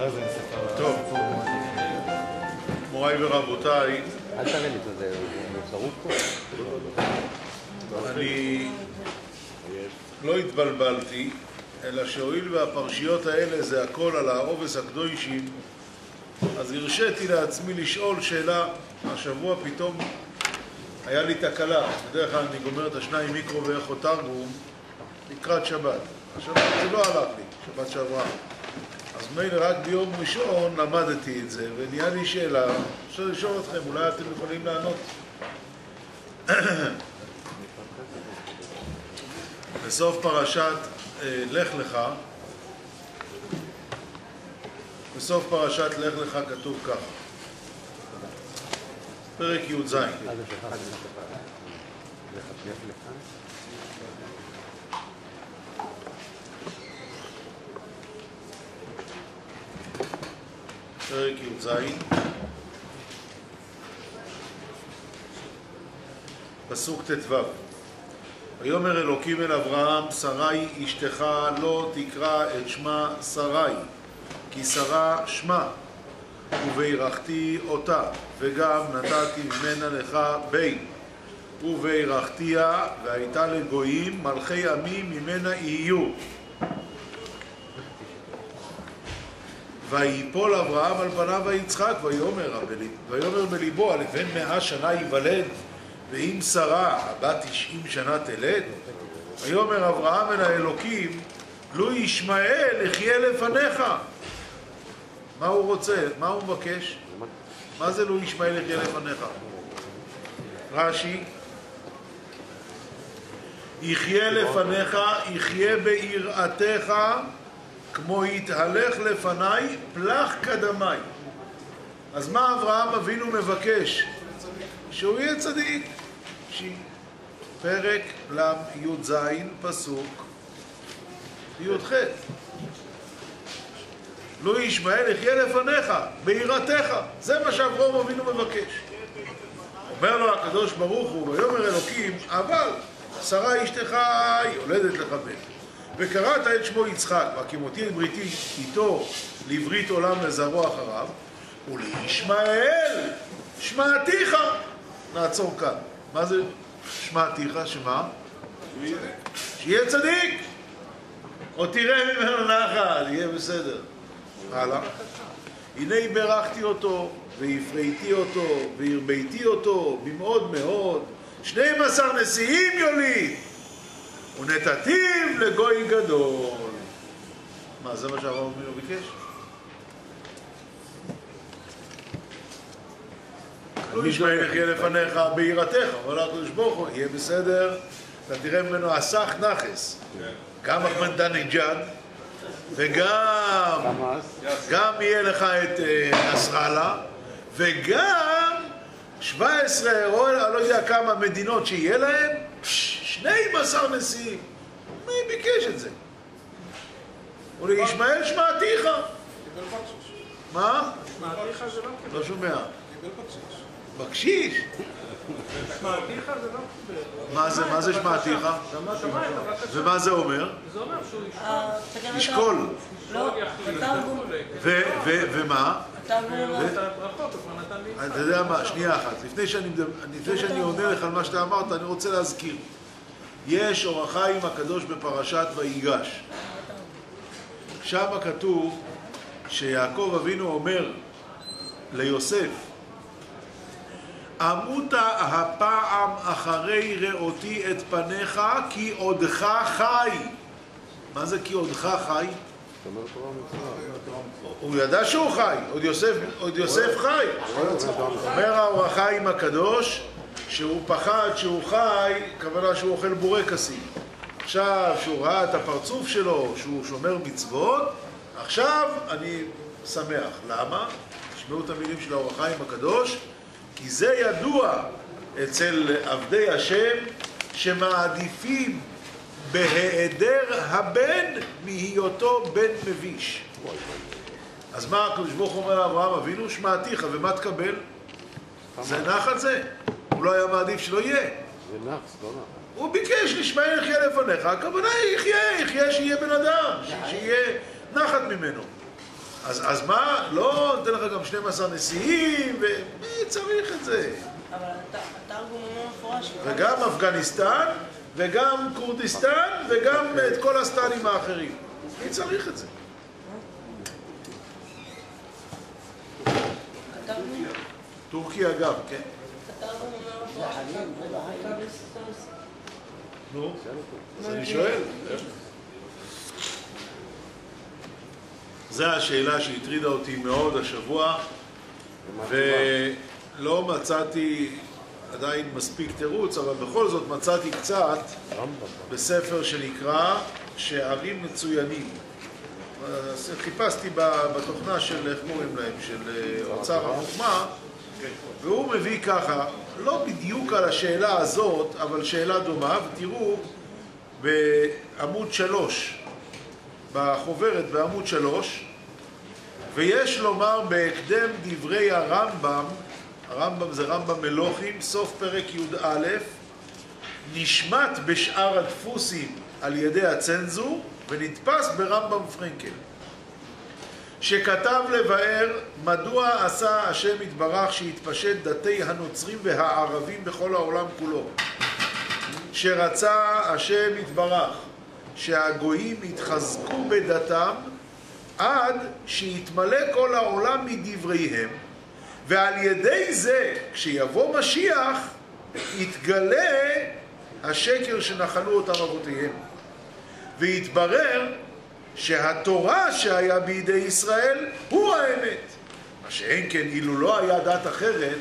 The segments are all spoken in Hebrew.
אחרי זה נספר. טוב. מוריי ורבותיי, אל תראה לי את זה, הוא זרוק פה. אני לא התבלבלתי, אלא שהואיל והפרשיות האלה זה הכל על העובס הקדושים, אז הרשיתי לעצמי לשאול שאלה. השבוע פתאום היה לי תקלה. בדרך כלל אני גומר את השניים מיקרו ואיכו תרגום לקראת שבת. השבת זה לא הלך לי, שבת שעברה. מילא רק ביום ראשון למדתי את זה, ונהיה לי שאלה, אפשר לשאול אתכם, אולי אתם יכולים לענות. בסוף פרשת אה, לך לך, בסוף פרשת לך לך כתוב ככה, פרק י"ז, אה, זה שלך, זה שלך. זה חצי לכאן? פרק י"ז, פסוק ט"ו. ויאמר אלוקים אל אברהם, שרי אשתך לא תקרא את שמה שרי, כי שרה שמה, וברכתי אותה, וגם נתתי ממנה לך בן, וברכתיה, והייתה לגויים, מלכי עמי ממנה יהיו. ויפול אברהם על פניו ויצחק, ויאמר, בליבו, הלבן מאה שנה ייוולד, ואם שרה, הבת תשעים שנה תלד? ויאמר אברהם אל האלוקים, לו ישמעאל יחיה לפניך. מה הוא רוצה? מה הוא מבקש? מה זה לו ישמעאל יחיה לפניך? רש"י, יחיה לפניך, יחיה ביראתך, כמו יתהלך לפניי, פלח קדמיי. אז מה אברהם אבינו מבקש? שהוא יהיה צדיק. פרק לי"ז, פסוק י"ח. לו ישמעאל יחיה לפניך, ביראתך. זה מה שאברהם אבינו מבקש. אומר לו הקדוש ברוך הוא, ויאמר אלוקים, אבל שרה אשתך יולדת לך בן. וקראת את שמו יצחק, והקימותי את בריתי איתו לברית עולם לזרוע אחריו, ולישמעאל שמעתיך. נעצור כאן. מה זה שמעתיך? שמה? שיהיה צדיק! או תראה ממנו נחל, יהיה בסדר. הלאה. הנה ברכתי אותו, והפריתי אותו, והרביתי אותו, במאוד מאוד. 12 נשיאים יוליד, ונתתיו לגוי גדול. מה, זה מה שאברהם אבינו ביקש? לא ישמעאל יחיה לפניך ביראתך, לו הקדוש ברוך הוא, יהיה בסדר, אתה תראה ממנו הסך נכס. גם אחמדינג'אד, וגם גם יהיה לך את אה, נסראללה, וגם 17, או לא יודע כמה מדינות שיהיה להם, 12 נשיאים. מי ביקש את זה? ולישמעאל שמעתיך. מה? שמעתיך זה לא לא שומע. קיבל בקשיש. בקשיש? שמעתיך זה לא. מה זה, מה זה שמעתיך? שמעת מה ומה זה אומר? זה אומר שהוא ישמע. אה. לא, ו- ומה? לי. אתה יודע מה, שנייה אחת, לפני שאני, עונה לך על מה שאתה אמרת, אני רוצה להזכיר. יש אור החיים הקדוש בפרשת ויגש. שם כתוב שיעקב אבינו אומר ליוסף, עמותה הפעם אחרי ראותי את פניך כי עודך חי. מה זה כי עודך חי? הוא ידע שהוא חי, עוד יוסף, עוד יוסף חי. אומר האור החיים הקדוש שהוא פחד שהוא חי, הכוונה שהוא אוכל בורקסים. עכשיו, שהוא ראה את הפרצוף שלו, שהוא שומר מצוות, עכשיו אני שמח. למה? תשמעו את המילים של האור החיים הקדוש, כי זה ידוע אצל עבדי השם שמעדיפים בהיעדר הבן מהיותו בן מביש. אז מה הקדוש ברוך הוא אומר לאברהם אבינו? שמעתיך, ומה תקבל? זה נח על זה. הוא לא היה מעדיף שלא יהיה. זה נאחס, לא נאחס. הוא ביקש לשמעאל יחיה לפניך, הכוונה היא יחיה, יחיה שיהיה בן אדם, שיהיה נחת ממנו. אז, אז מה, לא ניתן לך גם 12 נשיאים, ומי צריך את זה? אבל הת- התרגום אומר מפורש. וגם אפגניסטן, וגם כורדיסטן, וגם את כל הסטנים האחרים. מי צריך את זה? טורקיה גם, כן? נו, אז אני שואל. זו השאלה שהטרידה אותי מאוד השבוע, ולא מצאתי עדיין מספיק תירוץ, אבל בכל זאת מצאתי קצת בספר שנקרא שערים מצוינים. חיפשתי בתוכנה של, איך קוראים להם, של אה, אוצר החוכמה, והוא מביא ככה, לא בדיוק על השאלה הזאת, אבל שאלה דומה, ותראו בעמוד שלוש, בחוברת בעמוד שלוש, ויש לומר בהקדם דברי הרמב"ם, הרמב"ם זה רמב"ם מלוכים, סוף פרק י"א, נשמט בשאר הדפוסים על ידי הצנזור ונתפס ברמב"ם פרנקל, שכתב לבאר מדוע עשה השם יתברך שהתפשט דתי הנוצרים והערבים בכל העולם כולו, שרצה השם יתברך שהגויים יתחזקו בדתם עד שיתמלא כל העולם מדבריהם ועל ידי זה כשיבוא משיח יתגלה השקר שנחלו אותם אבותיהם ויתברר שהתורה שהיה בידי ישראל הוא האמת מה שאין כן אילו לא היה דת אחרת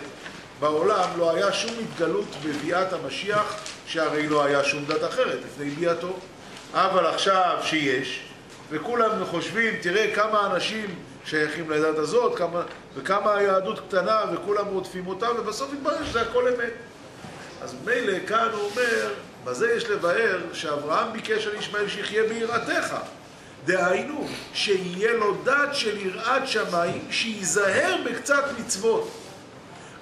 בעולם לא היה שום התגלות בביאת המשיח שהרי לא היה שום דת אחרת לפני ביאתו אבל עכשיו שיש וכולם חושבים, תראה כמה אנשים שייכים לדת הזאת, כמה, וכמה היהדות קטנה וכולם רודפים אותה, ובסוף יתברר שזה הכל אמת. אז מילא כאן הוא אומר, בזה יש לבאר שאברהם ביקש על ישמעאל שיחיה ביראתך. דהיינו, שיהיה לו דת של יראת שמיים, שייזהר בקצת מצוות.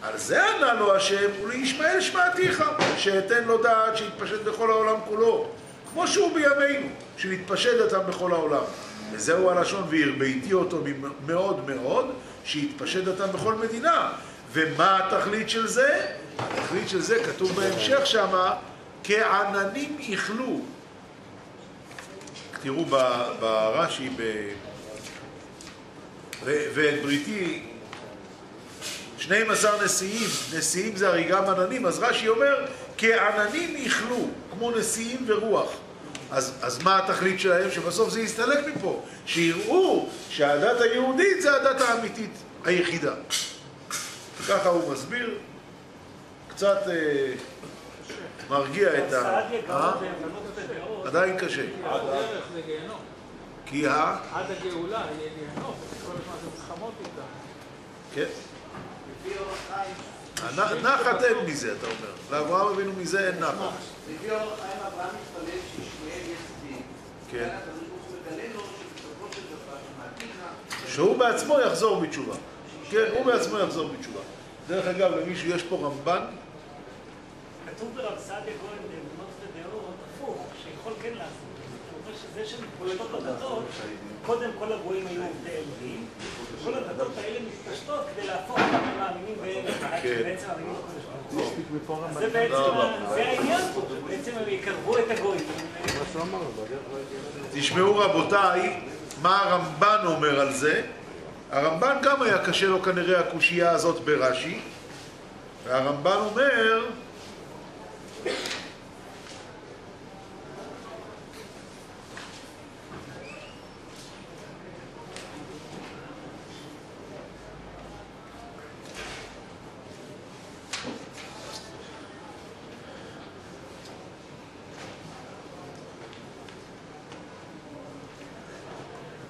על זה ענה לו השם, ולישמעאל שמעתיך, שאתן לו דעת שיתפשט בכל העולם כולו. כמו שהוא בימינו, שנתפשט דתם בכל העולם. וזהו הלשון, והרביתי אותו מאוד מאוד, שיתפשט דתם בכל מדינה. ומה התכלית של זה? התכלית של זה כתוב בהמשך שמה, כעננים איכלו. תראו ברש"י, ב... ואת בריתי 12 נשיאים, נשיאים זה הרי גם עננים, אז רש"י אומר, כעננים איכלו, כמו נשיאים ורוח. אז, אז מה התכלית שלהם? שבסוף זה יסתלק מפה, שיראו שהדת היהודית זה הדת האמיתית היחידה. ככה הוא מסביר, קצת אה, מרגיע את ה... אה? עדיין קשה. כי ה... עד הגאולה יהיה גיהנום. כל הזמן זה מלחמות איתה. כן. נחת אין מזה, אתה אומר. לאברהם אבינו מזה אין נחת. לפי אורח חיים אברהם מתפלל שישמעאל צדיק. כן. שהוא בעצמו יחזור בתשובה. כן, הוא בעצמו יחזור בתשובה. דרך אגב, למישהו יש פה רמב"ן? כתוב ברב סעדיה כהן לבנות את הדעות הפוך, שיכול כן לעשות. הוא אומר שזה שמתפשטות הדתות, קודם כל הגויים היו עובדי אלוהים, וכל הדתות האלה מתפשטות כדי להפוך אותם למאמינים כן. שבעצם מאמינים בקדוש ברוך הוא. זה לא, בעצם. זה העניין פה, שבעצם הם יקרבו את הגויים. תשמעו רבותיי, מה הרמב"ן אומר על זה. הרמב"ן גם היה קשה לו כנראה הקושייה הזאת ברש"י, והרמב"ן אומר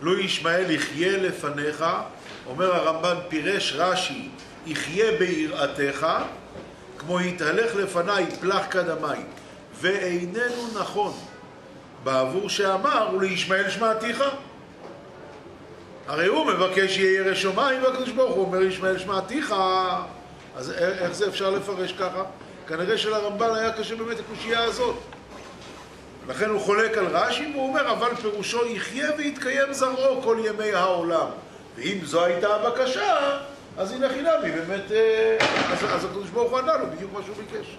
לו ישמעאל יחיה לפניך, אומר הרמב"ן, פירש רש"י, יחיה ביראתך, כמו יתהלך לפניי פלח קדמי, ואיננו נכון בעבור שאמר ולישמעאל שמעתיך. הרי הוא מבקש שיהיה ירא שמיים, והקדוש ברוך הוא אומר ישמעאל שמעתיך. אז איך זה אפשר לפרש ככה? כנראה שלרמב"ן היה קשה באמת הקושייה הזאת. לכן הוא חולק על רש"י, והוא אומר, אבל פירושו יחיה ויתקיים זרעו כל ימי העולם. ואם זו הייתה הבקשה, אז הנה חינמי, באמת, אה, אז, הקדוש ברוך הוא ענה לו בדיוק מה שהוא ביקש.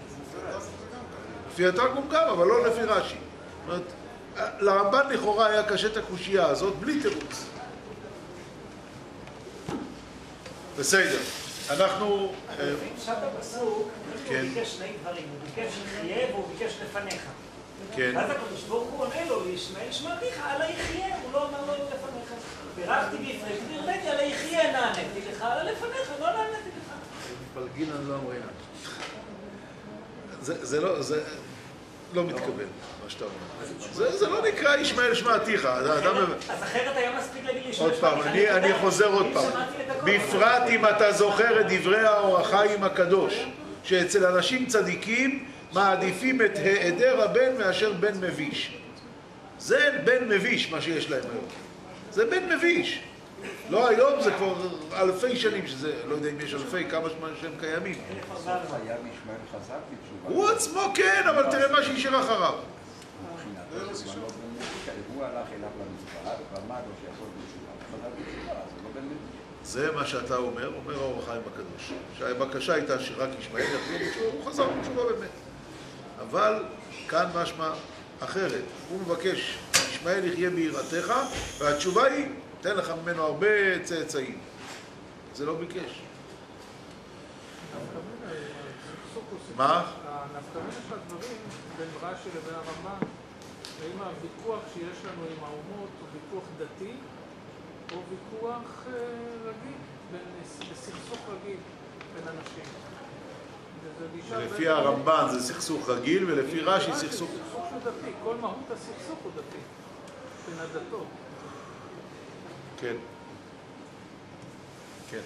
לפי התרגום גם, אבל לא לפי רש"י. אומרת, לרמב"ן לכאורה היה קשה את הקושייה הזאת בלי תירוץ. בסדר, אנחנו... אה, לפי פשט הפסוק, כן. הוא ביקש שני דברים, הוא ביקש חיה והוא ביקש לפניך. כן, ואז הקדוש ברוך הוא עונה לו, ישמעאל שמעתיך, על היחיה, הוא לא אמר לו לפניך. בירכתי והפרשתי והרביתי, על היחיה נעניתי לך, על לפניך לא נעניתי לך. מפלגינן לא אומרים. זה, זה לא, זה לא מתקבל, מה שאתה אומר. זה, זה לא נקרא ישמעאל שמעתיך. אז אחרת היה מספיק להגיד ישמעאל עוד פעם, שמעתיך, אני, חוזר עוד פעם. בפרט אם אתה זוכר את דברי האור החיים הקדוש, שאצל אנשים צדיקים מעדיפים את היעדר הבן מאשר בן מביש. זה בן מביש, מה שיש להם היום. זה בן מביש. לא היום, זה כבר אלפי שנים שזה, לא יודע אם יש אלפי, כמה זמן שהם קיימים. הוא עצמו כן, אבל תראה מה שהשאיר אחריו. לא לא. זה מה שאתה אומר, אומר האור החיים הקדוש. שהבקשה הייתה שרק ישמעאל יחזור בתשובה, הוא חזר בתשובה באמת. אבל כאן משמע אחרת. הוא מבקש, ישמעאל יחיה ביראתך, והתשובה היא, תן לך ממנו הרבה צאצאים. זה לא ביקש. מה? הנפקמינה של הדברים בין רש"י לבין הרמב"ן, האם הוויכוח שיש לנו עם האומות הוא ויכוח דתי או ויכוח אה, רגיל, בין- בסכסוך רגיל בין אנשים. לפי הרמב"ן זה סכסוך רגיל, ולפי רש"י רש"י סכסוך... שהוא דתי, כל מהות הסכסוך הוא דתי, בין הדתות. כן. כן.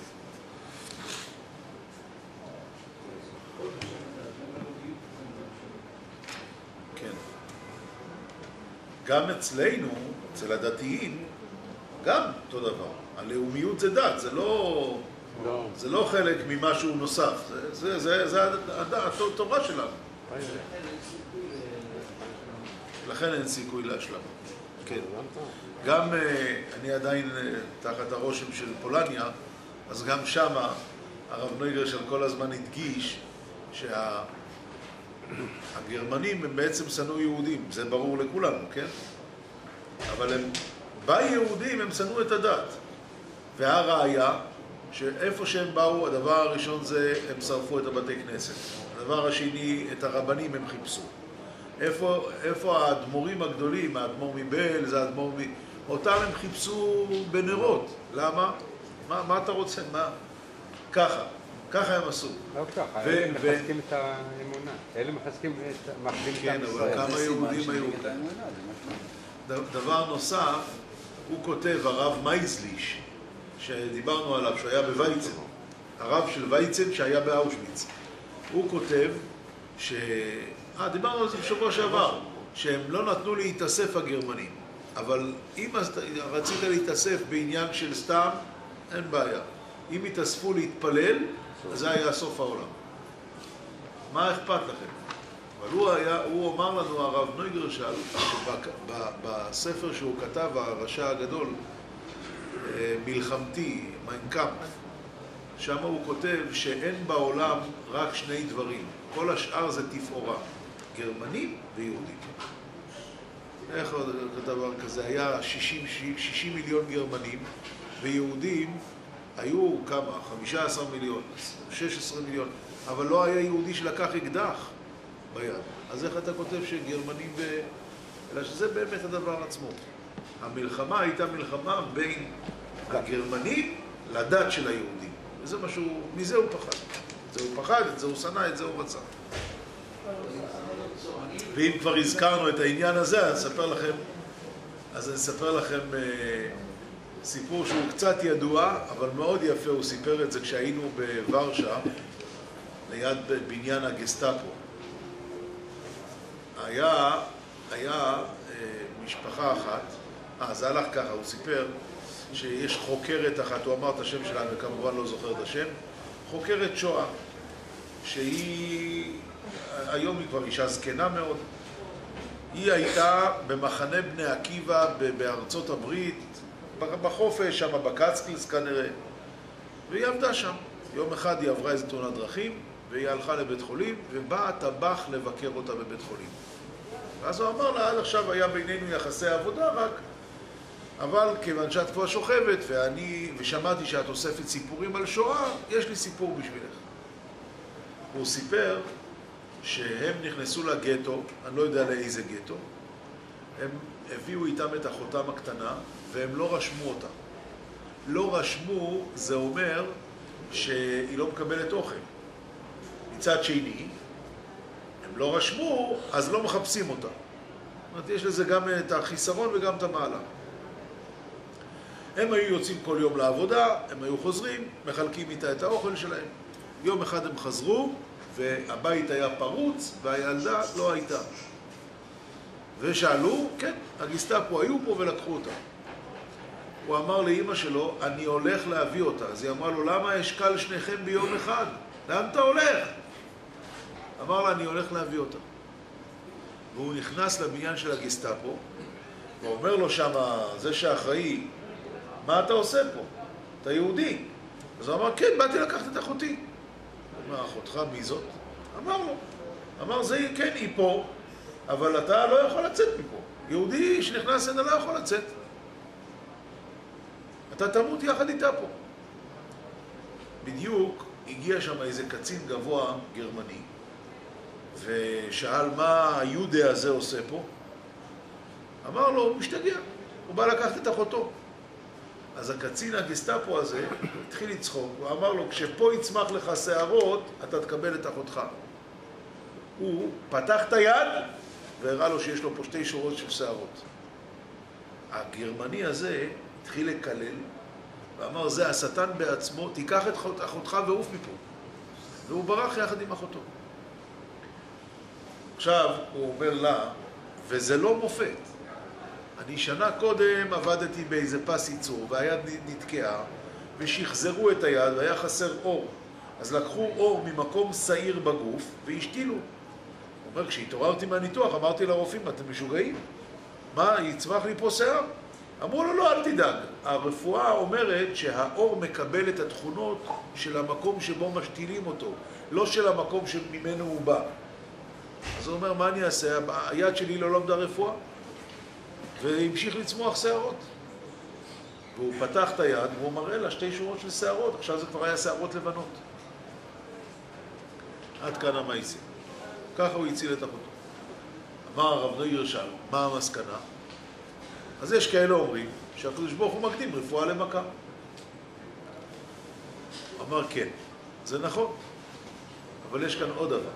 כן. גם אצלנו, אצל הדתיים, גם אותו דבר. הלאומיות זה דת, זה לא, לא. זה לא חלק ממשהו נוסף. זה, זה, זה, זה התורה שלנו. לכן אין סיכוי להשלמה. כן. גם אה, אני עדיין אה, תחת הרושם של פולניה, אז גם שמה הרב נויגרשל כל הזמן הדגיש שהגרמנים הם בעצם שנאו יהודים, זה ברור לכולנו, כן? אבל הם, ביהודים הם שנאו את הדת. והראיה, שאיפה שהם באו, הדבר הראשון זה הם שרפו את הבתי כנסת. הדבר השני, את הרבנים הם חיפשו. איפה, איפה האדמו"רים הגדולים, האדמו"ר מבל, זה האדמו"ר מ... אותם הם חיפשו בנרות. למה? מה, מה אתה רוצה? מה? ככה. ככה הם עשו. לא ככה, ו- אלה ו- מחזקים את האמונה. אלה מחזקים את... מחזיקים את כן, עם אבל ישראל. כמה יהודים היו? את דבר נוסף, הוא כותב, הרב מייזליש, שדיברנו עליו, שהיה בוויצן, הרב של וייצן שהיה באושוויץ. הוא כותב ש... אה, דיברנו על זה בשבוע שעבר, שהם לא נתנו להתאסף הגרמנים, אבל אם רצית להתאסף בעניין של סתם, אין בעיה. אם יתאספו להתפלל, אז זה היה סוף העולם. מה אכפת לכם? אבל הוא היה, הוא אמר לנו, הרב נויגרשל, שבספר שהוא כתב, הרשע הגדול, אה, מלחמתי, מיינקאמפ, שם הוא כותב שאין בעולם רק שני דברים, כל השאר זה תפאורה, גרמנים ויהודים. איך עוד דבר כזה? היה 60, 60 מיליון גרמנים ויהודים היו כמה? 15 מיליון, 16 מיליון, אבל לא היה יהודי שלקח אקדח ביד. אז איך אתה כותב שגרמנים ו... אלא שזה באמת הדבר עצמו. המלחמה הייתה מלחמה בין הגרמנים לדת של היהודים. וזה מה שהוא, מזה הוא פחד. את זה הוא פחד, את זה הוא שנא, את זה הוא רצה. ואם כבר הזכרנו את העניין הזה, אני אספר לכם, אז אני אספר לכם אה, סיפור שהוא קצת ידוע, אבל מאוד יפה, הוא סיפר את זה כשהיינו בוורשה, ליד בניין הגסטאפו. היה, היה אה, משפחה אחת, אה, זה הלך ככה, הוא סיפר שיש חוקרת אחת, הוא אמר את השם שלה, אני כמובן לא זוכר את השם, חוקרת שואה, שהיא, היום היא כבר אישה זקנה מאוד, היא הייתה במחנה בני עקיבא בארצות הברית בחופש, שם בקצקילס כנראה, והיא עבדה שם. יום אחד היא עברה איזה תאונת דרכים, והיא הלכה לבית חולים, ובא הטבח לבקר אותה בבית חולים. ואז הוא אמר לה, עד עכשיו היה בינינו יחסי עבודה רק, אבל כיוון שאת כבר שוכבת, ואני, ושמעתי שאת אוספת סיפורים על שואה, יש לי סיפור בשבילך. הוא סיפר שהם נכנסו לגטו, אני לא יודע לאיזה גטו, הם הביאו איתם את אחותם הקטנה, והם לא רשמו אותה. לא רשמו, זה אומר שהיא לא מקבלת אוכל. מצד שני, הם לא רשמו, אז לא מחפשים אותה. זאת אומרת, יש לזה גם את החיסרון וגם את המעלה. הם היו יוצאים כל יום לעבודה, הם היו חוזרים, מחלקים איתה את האוכל שלהם. יום אחד הם חזרו, והבית היה פרוץ, והילדה לא הייתה. ושאלו, כן, הגיסטאפו היו פה ולקחו אותה. הוא אמר לאימא שלו, אני הולך להביא אותה. אז היא אמרה לו, למה אשקל שניכם ביום אחד? לאן אתה הולך? אמר לה, אני הולך להביא אותה. והוא נכנס לבניין של הגיסטאפו, ואומר לו שמה, זה שאחראי, מה אתה עושה פה? אתה יהודי. אז הוא אמר, כן, באתי לקחת את אחותי. הוא אמר, אחותך מי זאת? אמר לו. אמר, זה כן, היא פה, אבל אתה לא יכול לצאת מפה. יהודי שנכנס הנה לא יכול לצאת. אתה תמות יחד איתה פה. בדיוק הגיע שם איזה קצין גבוה גרמני, ושאל מה היהודי הזה עושה פה. אמר לו, הוא משתגע, הוא בא לקחת את אחותו. אז הקצין הגסטאפו הזה התחיל לצחוק, הוא אמר לו, כשפה יצמח לך שערות, אתה תקבל את אחותך. הוא פתח את היד והראה לו שיש לו פה שתי שורות של שערות. הגרמני הזה התחיל לקלל ואמר, זה השטן בעצמו, תיקח את אחותך ועוף מפה. והוא ברח יחד עם אחותו. עכשיו, הוא אומר לה, וזה לא מופת. אני שנה קודם עבדתי באיזה פס ייצור, והיד נתקעה, ושחזרו את היד, והיה חסר אור. אז לקחו אור ממקום שעיר בגוף, והשתילו. הוא אומר, כשהתעוררתי מהניתוח, אמרתי לרופאים, אתם משוגעים? מה, יצמח לי פה שיער? אמרו לו, לא, אל תדאג. הרפואה אומרת שהאור מקבל את התכונות של המקום שבו משתילים אותו, לא של המקום שממנו הוא בא. אז הוא אומר, מה אני אעשה? היד שלי לא למדה רפואה. והמשיך לצמוח שערות. והוא פתח את היד והוא מראה לה שתי שורות של שערות, עכשיו זה כבר היה שערות לבנות. עד כאן המעיסים. ככה הוא הציל את אחותו. אמר הרב נוי ירשל, מה המסקנה? אז יש כאלה אומרים שהקדוש ברוך הוא מקדים רפואה למכה. אמר כן, זה נכון, אבל יש כאן עוד דבר.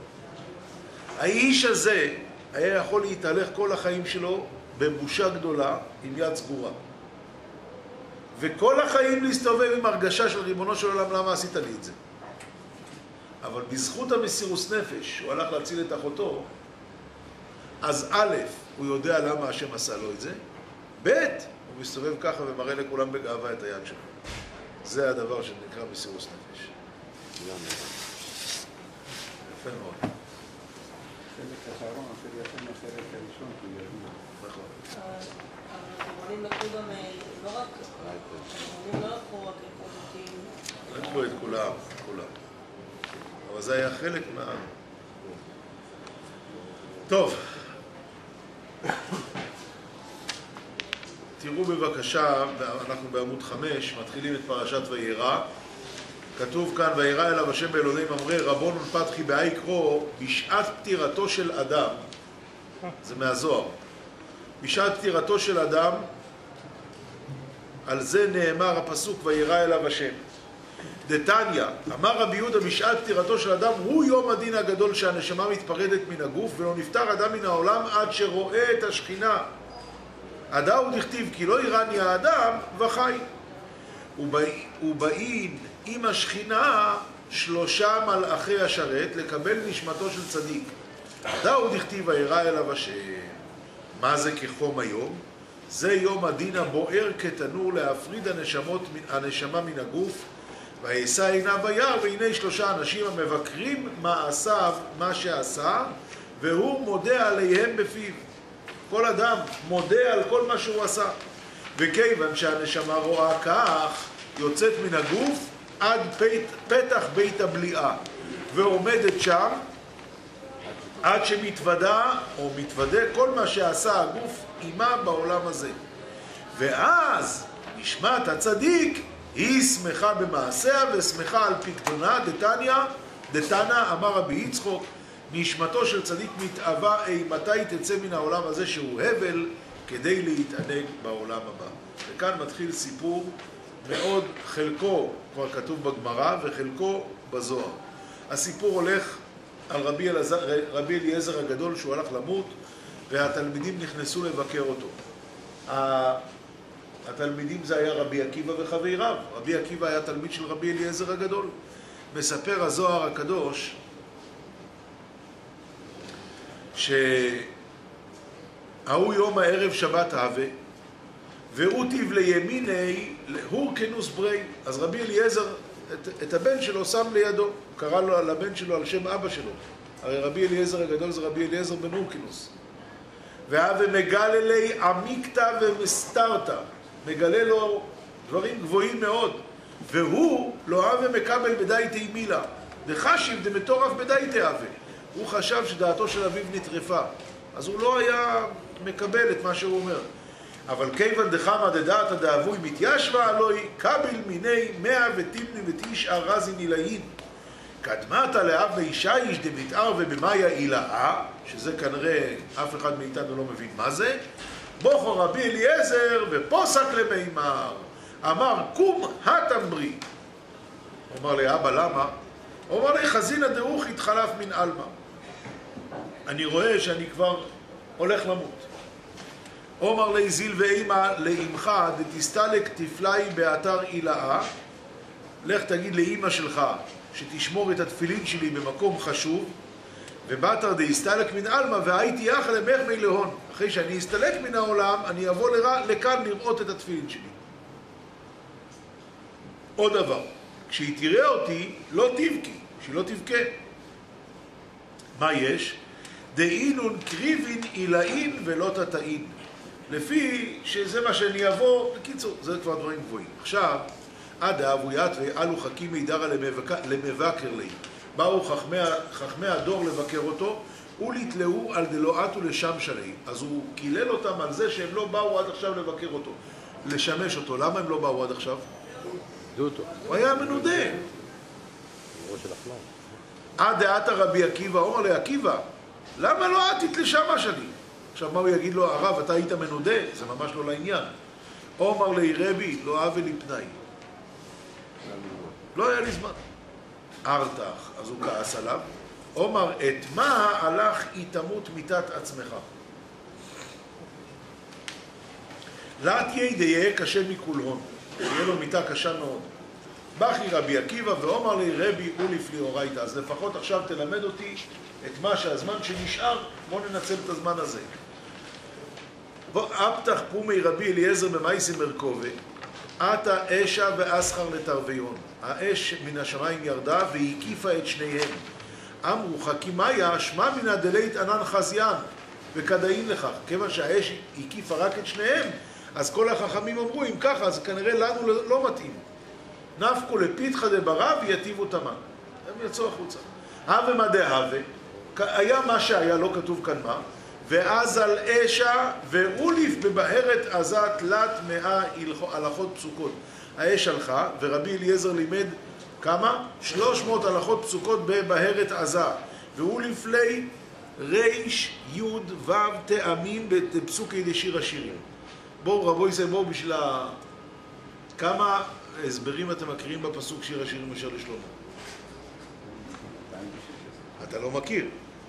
האיש הזה היה יכול להתהלך כל החיים שלו בבושה גדולה עם יד סגורה. וכל החיים להסתובב עם הרגשה של ריבונו של עולם, למה עשית לי את זה? אבל בזכות המסירוס נפש, הוא הלך להציל את אחותו, אז א', הוא יודע למה השם עשה לו את זה, ב', הוא מסתובב ככה ומראה לכולם בגאווה את היד שלו. זה הדבר שנקרא מסירוס נפש. יפה מאוד. חלק האחרון אפילו יפה מהחלק הראשון, כי הוא ידוע. נכון. אה, לא רק, לא. לקחו את כולם, כולם. אבל זה היה חלק מה... טוב. תראו בבקשה, אנחנו בעמוד חמש, מתחילים את פרשת וירא. כתוב כאן, וירא אליו השם באלוהים אמרי רבון ולפתחי באי קרוא בשעת פטירתו של אדם, זה מהזוהר, בשעת פטירתו של אדם, על זה נאמר הפסוק וירא אליו השם. דתניא, אמר רבי יהודה בשעת פטירתו של אדם הוא יום הדין הגדול שהנשמה מתפרדת מן הגוף ולא נפטר אדם מן העולם עד שרואה את השכינה. הדאו דכתיב כי לא ירני האדם וחי. ובאין עם השכינה שלושה מלאכי השרת לקבל נשמתו של צדיק. דאו דכתיב וירא אליו השם. מה זה כחום היום? זה יום הדין הבוער כתנור להפריד הנשמות, הנשמה מן הגוף. וישא עיניו וירא והנה שלושה אנשים המבקרים מעשיו מה שעשה והוא מודה עליהם בפיו. כל אדם מודה על כל מה שהוא עשה. וכיוון שהנשמה רואה כך, יוצאת מן הגוף עד פית, פתח בית הבליעה, ועומדת שם עד שמתוודה או מתוודה כל מה שעשה הגוף עימה בעולם הזה. ואז נשמת הצדיק היא שמחה במעשיה ושמחה על פקדונה, דתניא, דתנא אמר רבי יצחוק, נשמתו של צדיק מתאווה אימתי תצא מן העולם הזה שהוא הבל כדי להתענג בעולם הבא. וכאן מתחיל סיפור מאוד, חלקו כבר כתוב בגמרא וחלקו בזוהר. הסיפור הולך על רבי, אלעזר, רבי אליעזר הגדול שהוא הלך למות והתלמידים נכנסו לבקר אותו. התלמידים זה היה רבי עקיבא וחבריו. רבי עקיבא היה תלמיד של רבי אליעזר הגדול. מספר הזוהר הקדוש שההוא יום הערב שבת הווה ואותיב לימיני הורקנוס ברי אז רבי אליעזר את, את הבן שלו שם לידו, הוא קרא לו לבן שלו על שם אבא שלו. הרי רבי אליעזר הגדול זה רבי אליעזר בן הורקנוס והווה מגללי עמיקתא ומסתרתא. מגלה לו דברים גבוהים מאוד. והוא לא הווה מקבל בדייתי מילה. דחשיב דמטורף בדייתי הווה. הוא חשב שדעתו של אביו נטרפה. אז הוא לא היה מקבל את מה שהוא אומר. אבל כיוון דחמא דדעתא דאבוי מתיישבה אלוהי קביל מיני מאה ותימני ותשעה רזי נילאין קדמתה לאב וישייש דמתאר ובמאיה אילאה שזה כנראה אף אחד מאיתנו לא מבין מה זה. בוכו רבי אליעזר ופוסק למימר. אמר קום התמברי אומר לי אבא למה? אמר לי חזינא דרוך התחלף מן עלמא. אני רואה שאני כבר הולך למות. עומר לי זיל ואימא לאמך דתסתלק תפלאי באתר אילאה. לך תגיד לאימא שלך שתשמור את התפילין שלי במקום חשוב ובאתר דהסתלק מן עלמא והייתי יחד למך להון אחרי שאני אסתלק מן העולם אני אבוא לרא, לכאן לראות את התפילין שלי עוד דבר כשהיא תראה אותי לא תבכי, שהיא לא תבכה מה יש? דאינון קריבין עילאין ולא תתאין לפי שזה מה שאני אבוא, בקיצור, זה כבר דברים גבוהים. עכשיו, עד האבוית ואלו חכים מידרא למבקר לי. באו חכמי, חכמי הדור לבקר אותו, ולתלאו על דלא עטו לשם שלי. אז הוא קילל אותם על זה שהם לא באו עד עכשיו לבקר אותו, לשמש אותו. למה הם לא באו עד עכשיו? הוא היה מנודה. עד דעתא רבי עקיבא, אומר לי, עקיבא, למה לא עתית לשמה שלי? עכשיו מה הוא יגיד לו, הרב, אתה היית מנודה? זה ממש לא לעניין. עומר לי רבי, לא עוול לי פנאי. לא היה לי זמן. ארתח, אז הוא כעס עליו. עומר, את מה הלך יתמות מיתת עצמך? לה תהיה דיה קשה מכול הון. תהיה לו מיתה קשה מאוד. בכי רבי עקיבא ואומר לי רבי אוליף אורייתא. אז לפחות עכשיו תלמד אותי את מה שהזמן שנשאר, בוא ננצל את הזמן הזה. אפתח פומי רבי אליעזר במייסי מרכובה, עתה אשה ואסחר לתרוויון. האש מן השמיים ירדה והקיפה את שניהם. אמרו חכימיה שמע מינא דלית ענן חזיין וכדאין לכך. כיוון שהאש הקיפה רק את שניהם, אז כל החכמים אמרו, אם ככה, אז כנראה לנו לא מתאים. נפקו לפיתחא דברא ויטיבו תמן. הם יצאו החוצה. הווה מה דהווה, היה מה שהיה, לא כתוב כאן מה, ואז על אשה ואוליף בבהרת עזה תלת מאה הלכות פסוקות. האש הלכה, ורבי אליעזר לימד כמה? שלוש מאות הלכות פסוקות בבהרת עזה. ואוליף לי ריש יוד וו טעמים בפסוקי דשיר השירים. בואו רבו ישראל, בואו בשביל ה... כמה הסברים אתם מכירים בפסוק שיר השירים אשר לשלמה? אתה לא מכיר.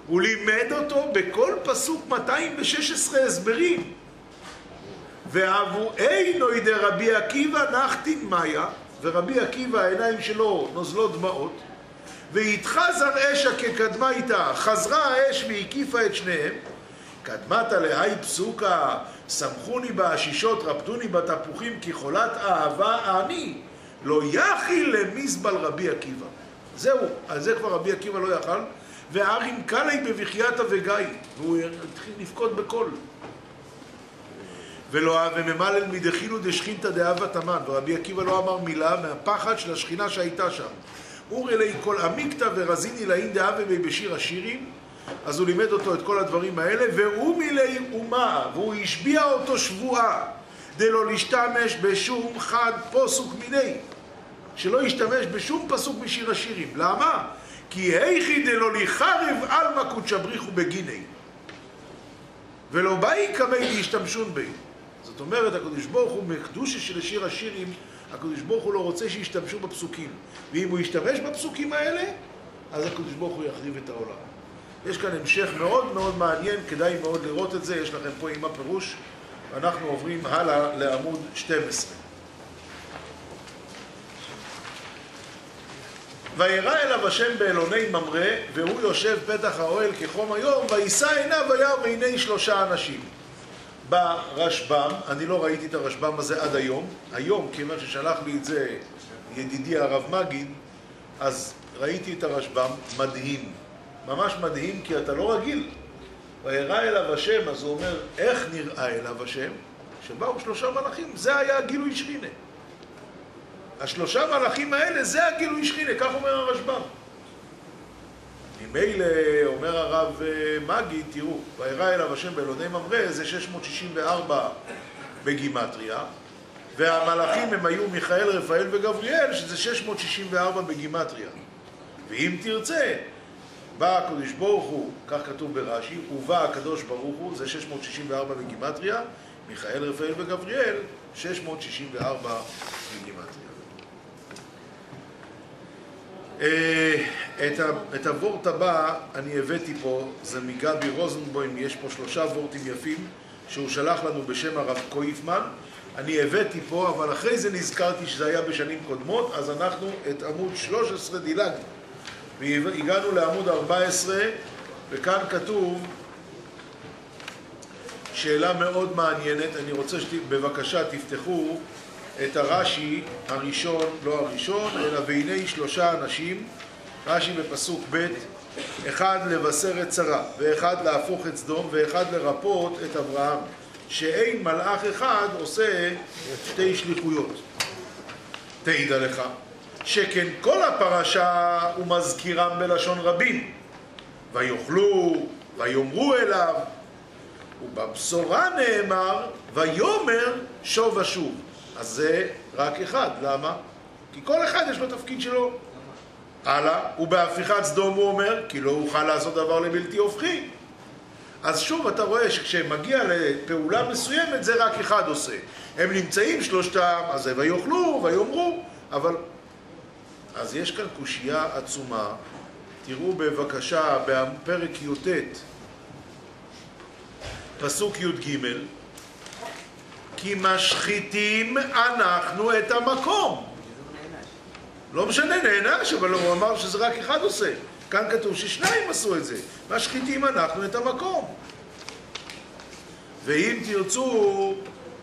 הוא לימד אותו בכל פסוק 216 הסברים. ואבו אינו ידי רבי עקיבא נחתין מאיה, ורבי עקיבא העיניים שלו נוזלות דמעות, והתחזר אשה כקדמה איתה, חזרה האש והקיפה את שניהם, קדמתה להי פסוקה, שמחוני בעשישות, רפדוני בתפוחים, כי חולת אהבה אני, לא יכיל למזבל רבי עקיבא. זהו, על זה כבר רבי עקיבא לא יכל, והארים קלי בבחייתא וגיא, והוא התחיל לבכות בקול. ולא וממלל מדחילו דשכינתא דאבה תמן, ורבי עקיבא לא אמר מילה מהפחד של השכינה שהייתה שם. אורי לי כל עמיקתא ורזיני לאין דאבה בשיר השירים, אז הוא לימד אותו את כל הדברים האלה, והוא מילי אומה, והוא השביע אותו שבועה, דלא להשתמש בשום חד פוסוק מיני, שלא ישתמש בשום פסוק משיר השירים. למה? כי היכי דלא ליחרב עלמא קודשא בריחו בגיני. ולא באי קמי להשתמשון בי. זאת אומרת, הקדוש ברוך הוא מקדושה של שיר השירים, הקדוש ברוך הוא לא רוצה שישתמשו בפסוקים. ואם הוא ישתמש בפסוקים האלה, אז הקדוש ברוך הוא יחריב את העולם. יש כאן המשך מאוד מאוד מעניין, כדאי מאוד לראות את זה, יש לכם פה עם הפירוש, ואנחנו עוברים הלאה לעמוד 12. וירא אליו השם באלוני ממרא, והוא יושב פתח האוהל כחום היום, וישא עיניו וירא והנה שלושה אנשים. בא רשב"ם, אני לא ראיתי את הרשב"ם הזה עד היום, היום, כיוון ששלח לי את זה ידידי הרב מגיד, אז ראיתי את הרשב"ם, מדהים. ממש מדהים, כי אתה לא רגיל. וירא אליו השם, אז הוא אומר, איך נראה אליו השם? שבאו שלושה מלאכים, זה היה הגילוי שכינה. השלושה מלאכים האלה, זה הגילוי שכינה, כך אומר הרשב"ם. ממילא, אומר הרב אה, מגי, תראו, וירא אליו השם באלוני ממרא, זה 664 בגימטריה, והמלאכים הם היו מיכאל, רפאל וגבריאל, שזה 664 בגימטריה. ואם תרצה, בא הקדוש ברוך הוא, כך כתוב ברש"י, ובא הקדוש ברוך הוא, זה 664 בגימטריה, מיכאל, רפאל וגבריאל, 664 בגימטריה. אה, את, הוורט הבא אני הבאתי פה, זה מגבי רוזנבוים, יש פה שלושה וורטים יפים שהוא שלח לנו בשם הרב קויפמן. אני הבאתי פה, אבל אחרי זה נזכרתי שזה היה בשנים קודמות, אז אנחנו את עמוד 13 דילגנו. והגענו לעמוד 14, וכאן כתוב שאלה מאוד מעניינת, אני רוצה שבבקשה תפתחו את הרש"י הראשון, לא הראשון, אלא והנה שלושה אנשים, רש"י בפסוק ב', אחד לבשר את שרה, ואחד להפוך את סדום, ואחד לרפות את אברהם, שאין מלאך אחד עושה שתי שליחויות. תדע לך, שכן כל הפרשה הוא מזכירם בלשון רבים, ויאכלו, ויאמרו אליו, ובבשורה נאמר, ויאמר שוב ושוב. אז זה רק אחד, למה? כי כל אחד יש לו תפקיד שלו. הלאה, ובהפיכת סדום הוא אומר, כי לא אוכל לעשות דבר לבלתי הופכי. אז שוב אתה רואה שכשמגיע לפעולה מסוימת זה רק אחד עושה. הם נמצאים שלושתם, אז זה ויאכלו, ויאמרו, אבל... אז יש כאן קושייה עצומה. תראו בבקשה בפרק י"ט, פסוק י"ג כי משחיתים אנחנו את המקום. לא משנה, נענש, אבל הוא אמר שזה רק אחד עושה. כאן כתוב ששניים עשו את זה. משחיתים אנחנו את המקום. ואם תרצו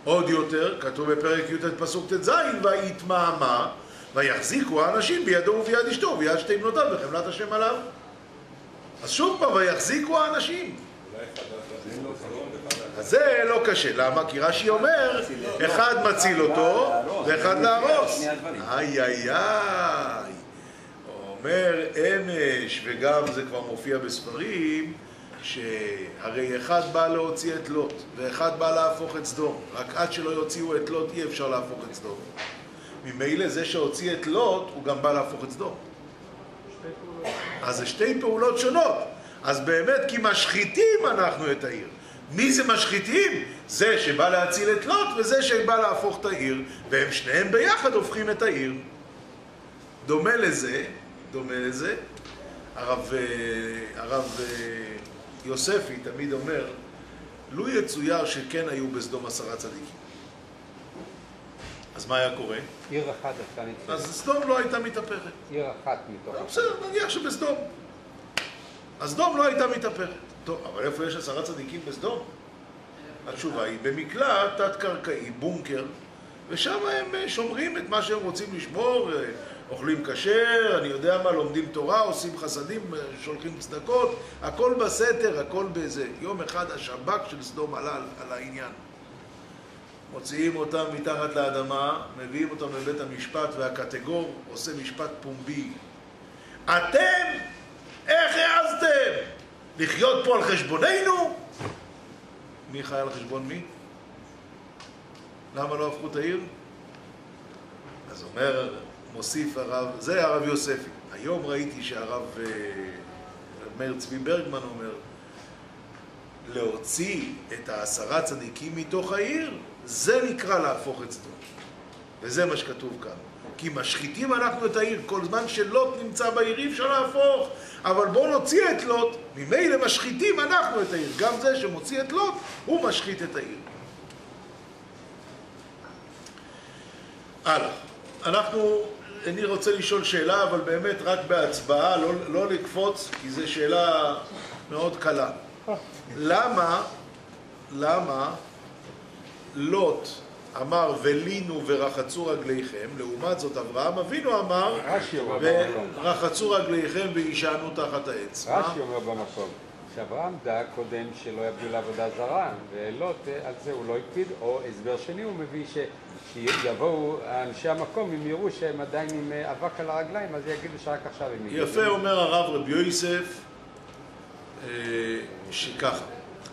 עוד יותר, כתוב בפרק י"ט פסוק ט"ז, ויתמהמה, ויחזיקו האנשים בידו וביד אשתו, וביד שתי בנותיו, וחמלת השם עליו. אז שוב פעם, ויחזיקו האנשים. אז זה לא קשה, למה? כי רש"י אומר, אחד מציל אותו ואחד להרוס. איי איי איי. אומר אמש, וגם זה כבר מופיע בספרים, שהרי אחד בא להוציא את לוט, ואחד בא להפוך את סדום. רק עד שלא יוציאו את לוט אי אפשר להפוך את סדום. ממילא זה שהוציא את לוט, הוא גם בא להפוך את סדום. אז זה שתי פעולות שונות. אז באמת, כי משחיתים אנחנו את העיר. מי זה משחיתים? זה שבא להציל את לוט וזה שבא להפוך את העיר, והם שניהם ביחד הופכים את העיר. דומה לזה, דומה לזה, הרב, אה, הרב אה, יוספי תמיד אומר, לו יצויר שכן היו בסדום עשרה צדיקים. אז מה היה קורה? עיר אחת הייתה ניצחת. אז סדום לא הייתה מתהפכת. עיר אחת מתוך... בסדר, נניח שבסדום. אז סדום לא הייתה מתהפכת. טוב, אבל איפה יש עשרה צדיקים בסדום? התשובה היא במקלט תת-קרקעי, בונקר, ושם הם אה, שומרים את מה שהם רוצים לשמור, אה, אוכלים כשר, אני יודע מה, לומדים תורה, עושים חסדים, אה, שולחים צדקות, הכל בסתר, הכל בזה. יום אחד השב"כ של סדום עלה על, העניין. מוציאים אותם מתחת לאדמה, מביאים אותם לבית המשפט, והקטגור עושה משפט פומבי. אתם, איך העזתם לחיות פה על חשבוננו? מי חי על חשבון מי? למה לא הפכו את העיר? אז אומר, מוסיף הרב, זה הרב יוספי. היום ראיתי שהרב אה, מאיר צבי ברגמן אומר, להוציא את העשרה צדיקים מתוך העיר, זה נקרא להפוך את סדום. וזה מה שכתוב כאן. כי משחיתים אנחנו את העיר, כל זמן שלוט נמצא בעיר אי אפשר להפוך, אבל בואו נוציא את לוט, ממילא משחיתים אנחנו את העיר. גם זה שמוציא את לוט, הוא משחית את העיר. הלאה. אנחנו, אני רוצה לשאול שאלה, אבל באמת רק בהצבעה, לא, לא לקפוץ, כי זו שאלה מאוד קלה. למה, למה לוט אמר ולינו ורחצו רגליכם, לעומת זאת אברהם אבינו אמר רש"י אומר במקום. ורחצו רגליכם והישענו תחת העץ. רש"י אומר במקום. שאברהם דאג קודם שלא יביאו לעבודה זרה, ולוט אה, על זה הוא לא הקפיד, או הסבר שני הוא מביא ש... שיבואו אנשי המקום, אם יראו שהם עדיין עם אה, אבק על הרגליים, אז יגידו שרק עכשיו הם הגיעו. יפה אומר הרב רבי יוסף אה, שככה.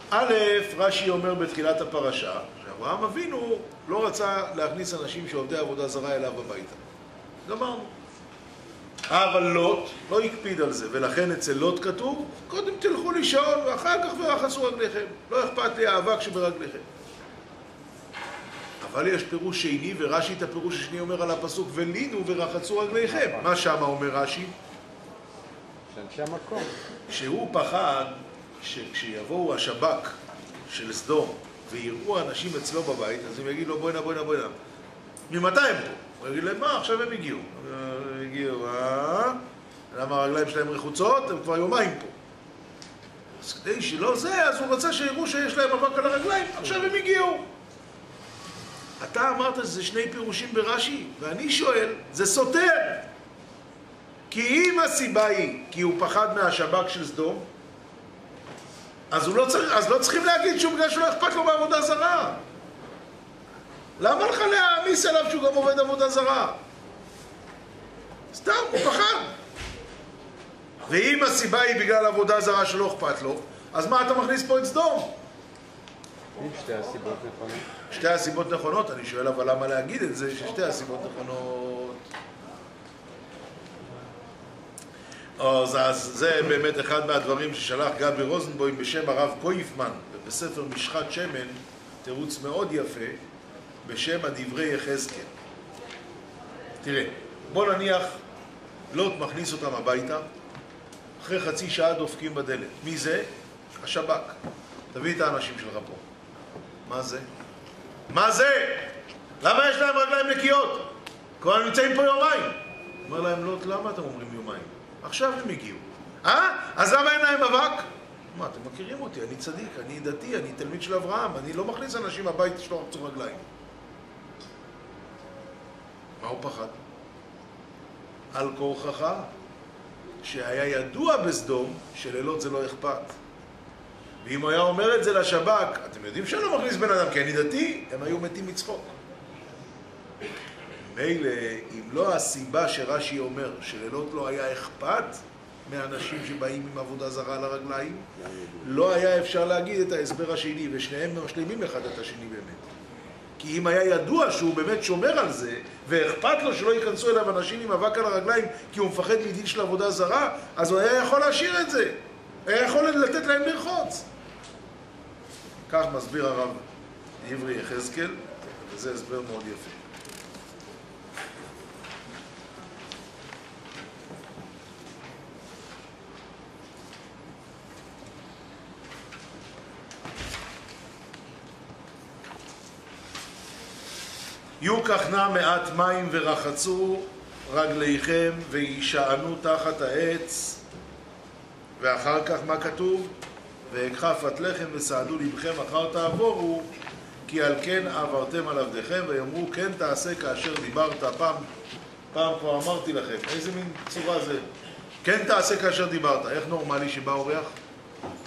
א', רש"י אומר בתחילת הפרשה שאברהם אבינו לא רצה להכניס אנשים שעובדי עבודה זרה אליו הביתה. גמרנו. אבל לוט לא הקפיד על זה, ולכן אצל לוט כתוב, קודם תלכו לישון ואחר כך ורחצו רגליכם. לא אכפת לי האבק שברגליכם. אבל יש פירוש שני, ורש"י את הפירוש השני אומר על הפסוק, ולינו ורחצו רגליכם. מה שמה אומר רש"י? שאנשי המקום. שהוא פחד שכשיבואו השב"כ של סדום ויראו אנשים אצלו בבית, אז הם יגידו לו בוא'נה בוא'נה בוא'נה. ממתי הם פה? הוא יגיד להם, מה, עכשיו הם הגיעו. אה, הגיעו, אה? למה הרגליים שלהם רחוצות? הם כבר יומיים פה. אז כדי שלא זה, אז הוא רצה שיראו שיש להם אבק על הרגליים, עכשיו הם הגיעו. אתה אמרת שזה שני פירושים ברש"י, ואני שואל, זה סותר. כי אם הסיבה היא כי הוא פחד מהשב"כ של סדום, אז, לא צריך, אז לא צריכים להגיד שהוא בגלל שלא אכפת לו מעבודה זרה. למה לך להעמיס עליו שהוא גם עובד עבודה זרה? סתם, הוא פחד. ואם הסיבה היא בגלל עבודה זרה שלא אכפת לו, אז מה אתה מכניס פה את סדום? שתי הסיבות נכונות. שתי הסיבות נכונות, אני שואל אבל למה להגיד את זה ששתי הסיבות נכונות? אז, אז זה באמת אחד מהדברים ששלח גבי רוזנבוים בשם הרב קויפמן בספר משחת שמן, תירוץ מאוד יפה, בשם הדברי יחזקאל. תראה, בוא נניח לוט מכניס אותם הביתה, אחרי חצי שעה דופקים בדלת. מי זה? השב"כ. תביא את האנשים שלך פה. מה זה? מה זה? למה יש להם רגליים נקיות? כבר נמצאים פה יומיים. אומר להם, לוט, למה אתם אומרים? עכשיו הם הגיעו. אה? אז למה אין להם אבק? מה, אתם מכירים אותי, אני צדיק, אני דתי, אני תלמיד של אברהם, אני לא מכניס אנשים הביתה שלא רצו רגליים. מה הוא פחד? על כורחך, שהיה ידוע בסדום שללילות זה לא אכפת. ואם הוא היה אומר את זה לשב"כ, אתם יודעים שאני לא מכניס בן אדם כי אני דתי, הם היו מתים מצחוק. מילא, אם לא הסיבה שרש"י אומר שלילות לא היה אכפת מאנשים שבאים עם עבודה זרה על הרגליים, לא היה אפשר להגיד את ההסבר השני, ושניהם משלימים אחד את השני באמת. כי אם היה ידוע שהוא באמת שומר על זה, ואכפת לו שלא ייכנסו אליו אנשים עם אבק על הרגליים כי הוא מפחד מדין של עבודה זרה, אז הוא היה יכול להשאיר את זה. היה יכול לתת להם לרחוץ. כך מסביר הרב עברי יחזקאל, וזה הסבר מאוד יפה. יוקח נא מעט מים ורחצו רגליכם וישענו תחת העץ ואחר כך מה כתוב? ואכחף את לחם וסעדו לבכם אחר תעבורו כי על כן עברתם על עבדיכם ויאמרו כן תעשה כאשר דיברת פעם פעם כבר אמרתי לכם איזה מין צורה זה כן תעשה כאשר דיברת איך נורמלי שבא אורח?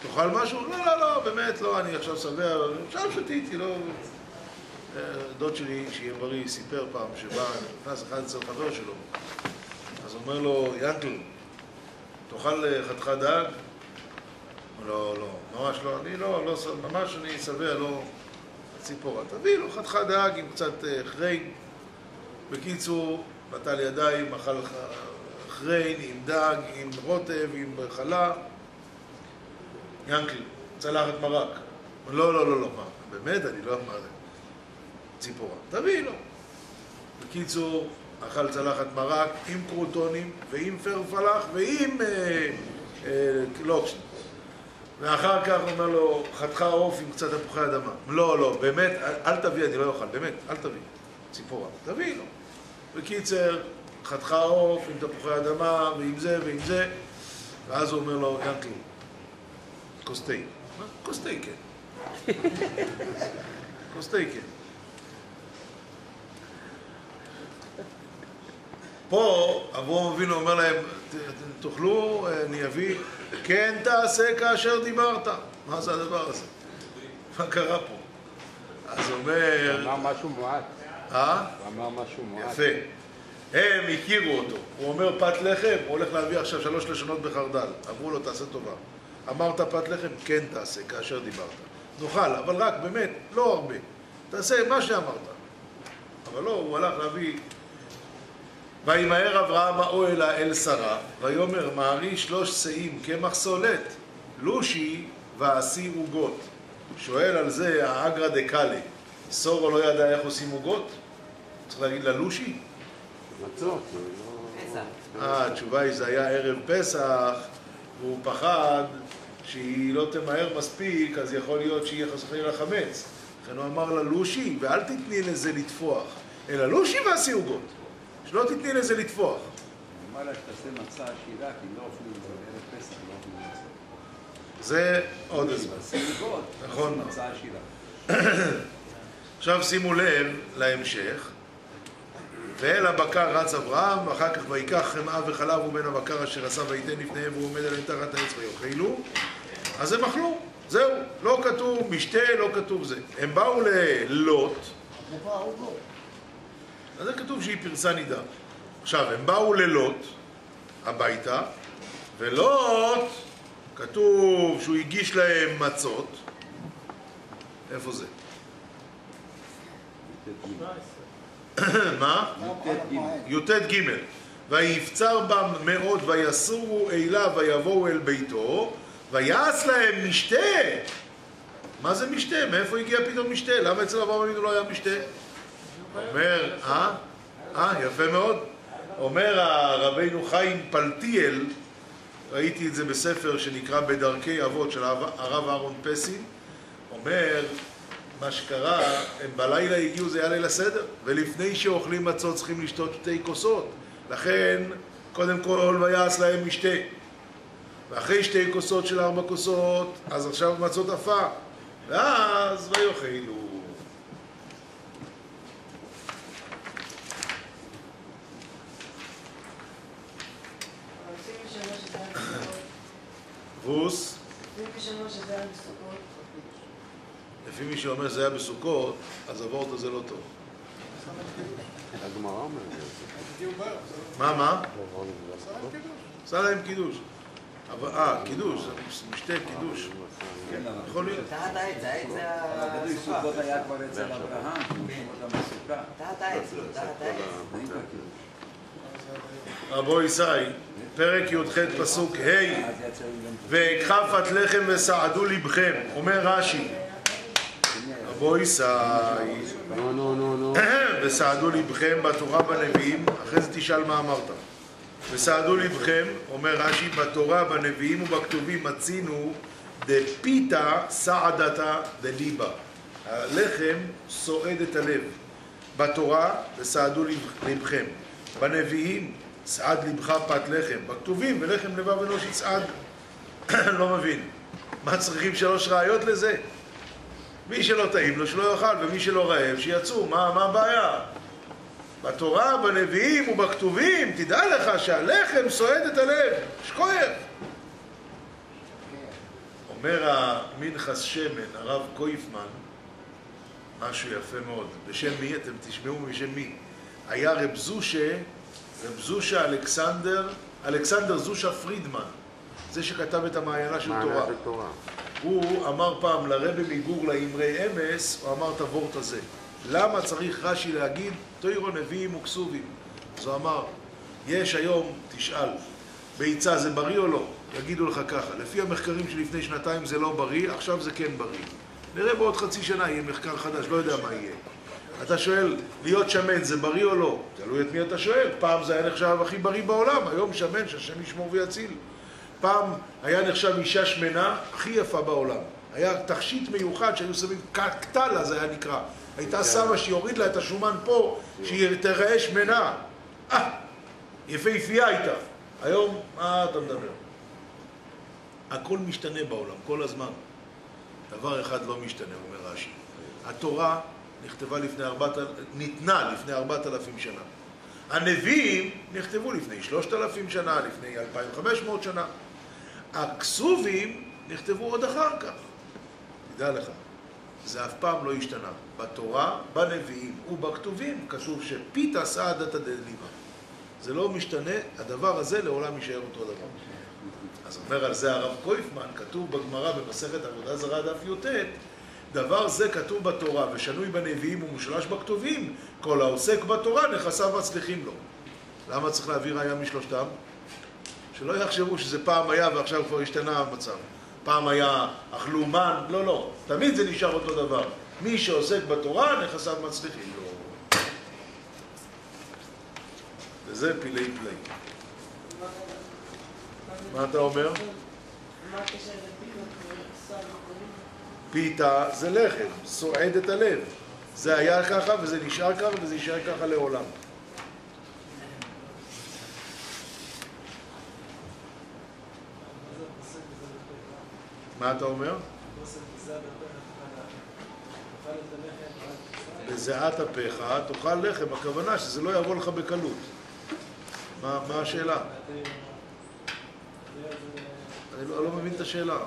תאכל משהו? לא, לא, לא, באמת לא, אני עכשיו שבע, עכשיו שתיתי, לא... אה, דוד שלי, שיהיה בריא, סיפר פעם שבא, נכנס אחד אצל חבר שלו, אז אומר לו, ינקל, תאכל אה, חתיכת דג? לא, לא, ממש לא, אני לא, לא, ממש אני שבע, לא ציפורה. תביא לו חתיכת דג עם קצת אה, חריין. בקיצור, נטל ידיים, אכל ח- חריין עם דג, עם רוטב, עם חלה. ינקל, צלחת מרק. לא, לא, לא, לא, מה, באמת, אני לא זה. ציפורה. תביא לו. בקיצור, אכל צלחת מרק עם קרוטונים ועם פרפלח ועם אה, אה, לוקשן. ואחר כך אומר לו, חתיכה עוף עם קצת תפוחי אדמה. לא, לא, באמת, אל, תביא, אני לא אוכל, באמת, אל תביא. ציפורה. תביא לו. בקיצר, חתיכה עוף עם תפוחי אדמה ועם זה ועם זה, ואז הוא אומר לו, ינקל, כוס תה. כוס תה, כן. כוס תה, כן. פה אברהם אבינו אומר להם, "ת- אתם תאכלו, אה, אני אביא, כן תעשה כאשר דיברת. מה זה הדבר הזה? מה קרה פה? אז הוא אומר, אמר משהו מועט. אה? הוא אמר משהו מועט. יפה. הם הכירו אותו. הוא אומר פת לחם, הוא הולך להביא עכשיו שלוש לשונות בחרדל. אמרו לו, תעשה טובה. אמרת פת לחם? כן תעשה, כאשר דיברת. נאכל, אבל רק, באמת, לא הרבה. תעשה מה שאמרת. אבל לא, הוא הלך להביא... וימהר אברהם האוהלה אל שרה, ויאמר מערי שלוש שאים קמח סולת, לושי ועשי עוגות. שואל על זה האגרא דקאלה, סורו לא ידע איך עושים עוגות? צריך להגיד לה לושי? מצות. אה, התשובה היא זה היה ערב פסח, והוא פחד שהיא לא תמהר מספיק, אז יכול להיות שיהיה חס וחלילה חמץ. לכן הוא אמר לה לושי, ואל תתני לזה לטפוח, אלא לושי ועשי עוגות. שלא תתני לזה לטפוח. אמר לה שתעשה מצה עשירה, כי לא אוכלים בערב פסח, לא אוכלים מצה. זה עוד. סיבות. נכון. עכשיו שימו לב להמשך. ואל הבקר רץ אברהם, ואחר כך ויקח חמאה וחלב ובין הבקר אשר עשה וייתן לפניהם והוא עומד עליהם תחת העץ ויאכלו. אז הם אכלו, זהו. לא כתוב משתה, לא כתוב זה. הם באו ללוט, אז זה כתוב שהיא פרסה נידה. עכשיו, הם באו ללוט הביתה, ולוט, כתוב שהוא הגיש להם מצות. איפה זה? 17. מה? י"ט ג' ויפצר בם מאוד ויסורו אליו ויבואו אל ביתו ויעש להם משתה מה זה משתה? מאיפה הגיע פתאום משתה? למה אצל אברהם אבינו לא היה משתה? אומר, אה? אה, יפה מאוד. אומר הרבינו חיים פלטיאל, ראיתי את זה בספר שנקרא בדרכי אבות של הרב אהרון פסין, אומר, מה שקרה, הם בלילה הגיעו, זה היה ליל הסדר, ולפני שאוכלים מצות צריכים לשתות שתי כוסות. לכן, קודם כל ויעש להם משתה. ואחרי שתי כוסות של ארבע כוסות, אז עכשיו מצות עפה. ואז ויאכלו. ווס, לפי מי שאומר שזה היה בסוכות, אז הוורט הזה לא טוב. הגמרא אומרת. מה, מה? עשה להם קידוש. אבל, אה, קידוש, משתה קידוש. כן, יכול להיות. תחת העץ, העץ הסוכה. סוכות היה כבר אצל אברהם, אותם בסוכה. תחת העץ, תחת. רבו ישי, פרק י"ח פסוק ה' ואקחה פת לחם וסעדו לבכם, אומר רש"י, נו, נו. וסעדו לבכם בתורה בנביאים, אחרי זה תשאל מה אמרת. וסעדו לבכם, אומר רש"י, בתורה, בנביאים ובכתובים מצינו דפיתה סעדתא דליבה. הלחם סועד את הלב. בתורה, וסעדו לב- לבכם. בנביאים, סעד לבך פת לחם. בכתובים, ולחם לבב אנוש יצעד. לא מבין. מה צריכים שלוש ראיות לזה? מי שלא טעים לו שלא יאכל, ומי שלא רעב שיצאו, מה, מה הבעיה? בתורה, בנביאים ובכתובים, תדע לך שהלחם סועד את הלב, שקויר. אומר המנחס שמן, הרב קויפמן, משהו יפה מאוד. בשם מי? אתם תשמעו בשם מי. היה רב זושה, רב זושה אלכסנדר, אלכסנדר זושה פרידמן, זה שכתב את המעיינה של תורה. תורה. הוא אמר פעם לרבי מגור לאמרי אמס, הוא אמר את הוורט הזה. למה צריך רש"י להגיד תוירו נביאים וכסובים? אז הוא אמר, יש היום, תשאל, ביצה זה בריא או לא? יגידו לך ככה, לפי המחקרים שלפני שנתיים זה לא בריא, עכשיו זה כן בריא. נראה בעוד חצי שנה יהיה מחקר חדש, לא יודע מה יהיה. אתה שואל, להיות שמן זה בריא או לא? תלוי את מי אתה שואל. פעם זה היה נחשב הכי בריא בעולם, היום שמן, שהשם ישמור ויציל. פעם היה נחשב אישה שמנה הכי יפה בעולם. היה תכשיט מיוחד שהיו שמים, קטלה זה היה נקרא. הייתה שמה שיוריד לה את השומן פה, שהיא תראה שמנה. אה, יפהפייה הייתה. היום, מה אתה מדבר? הכל משתנה בעולם, כל הזמן. דבר אחד לא משתנה, אומר רש"י. התורה נכתבה לפני ארבעת, ניתנה לפני ארבעת אלפים שנה. הנביאים נכתבו לפני שלושת אלפים שנה, לפני אלפיים וחמש מאות שנה. הכסובים נכתבו עוד אחר כך. תדע לך, זה אף פעם לא השתנה. בתורה, בנביאים ובכתובים כתוב שפיתא סעדתא דליבה. זה לא משתנה, הדבר הזה לעולם יישאר אותו דבר. אז אומר על זה הרב קויפמן, כתוב בגמרא במסכת עבודה זרה דף י"ט, דבר זה כתוב בתורה ושנוי בנביאים ומושלש בכתובים, כל העוסק בתורה נכסיו מצליחים לו. למה צריך להביא ראיה משלושתם? שלא יחשבו שזה פעם היה ועכשיו כבר השתנה המצב. פעם היה אכלו מן, לא, לא. תמיד זה נשאר אותו דבר. מי שעוסק בתורה, נכסיו מצליחים לו. וזה פילי פלאים. מה אתה אומר? מה הקשר? פיתה זה לחם, סועד את הלב. זה היה ככה וזה נשאר ככה וזה יישאר ככה לעולם. מה אתה אומר? בזיעת אפיך תאכל לחם, הכוונה שזה לא יבוא לך בקלות. מה, מה השאלה? אני לא, לא מבין את השאלה.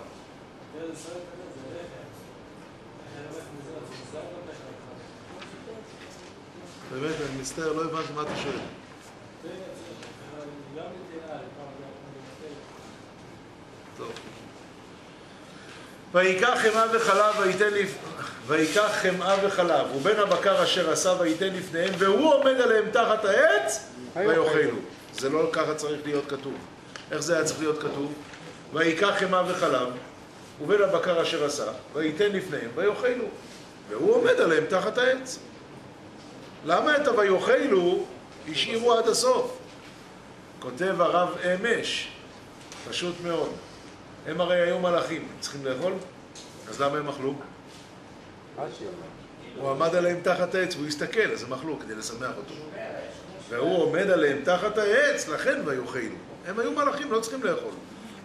באמת, אני מצטער, לא הבנתי מה אתה שואל. ויקח חמאה וחלב וייתן לפ... ויקח חמאה וחלב, ובין הבקר אשר עשה וייתן לפניהם, והוא עומד עליהם תחת העץ, ויאכלו. זה לא ככה צריך להיות כתוב. איך זה היה צריך להיות כתוב? ויקח חמאה וחלב, ובין הבקר אשר עשה, וייתן לפניהם, ויאכלו. והוא עומד עליהם תחת העץ. למה את ה"ויאכלו" השאירו עד הסוף? כותב הרב אמש, פשוט מאוד. הם הרי היו מלאכים, הם צריכים לאכול? אז למה הם אכלו? רש"י אומר. הוא עמד עליהם תחת העץ, והוא הסתכל, אז הם אכלו כדי לשמח אותו. והוא עומד עליהם תחת העץ, לכן ויאכלו. הם היו מלאכים, לא צריכים לאכול.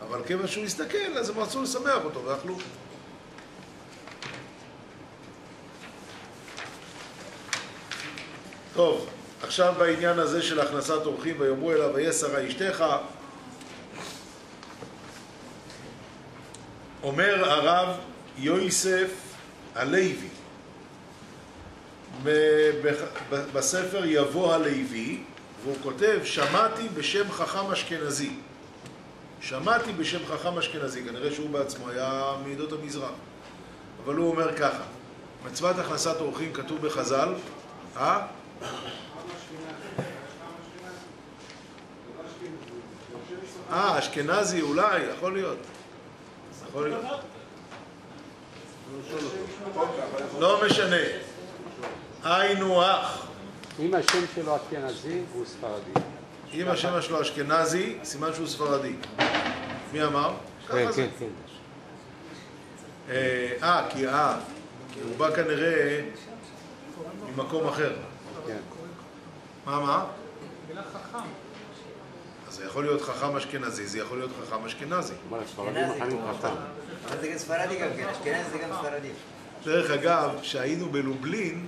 אבל כיוון שהוא הסתכל, אז הם רצו לשמח אותו ואכלו. טוב, עכשיו בעניין הזה של הכנסת אורחים, ויאמרו אליו, ויהיה שרה אשתך, אומר הרב יויסף הלוי בספר יבוא הלוי, והוא כותב, שמעתי בשם חכם אשכנזי. שמעתי בשם חכם אשכנזי, כנראה שהוא בעצמו היה מעדות המזרח. אבל הוא אומר ככה, מצוות הכנסת אורחים כתוב בחז"ל, אה? אה, אשכנזי אולי, יכול להיות. יכול להיות. לא משנה. היינו הך. אם השם שלו אשכנזי, הוא ספרדי. אם השם שלו אשכנזי, סימן שהוא ספרדי. מי אמר? כן. כן, כן. אה, אה, כי אה, הוא בא כנראה ממקום אחר. מה, מה? מילה חכם. אז זה יכול להיות חכם אשכנזי, זה יכול להיות חכם אשכנזי. זה גם ספרדי גם כן, אשכנזי זה גם ספרדי. דרך אגב, כשהיינו בלובלין,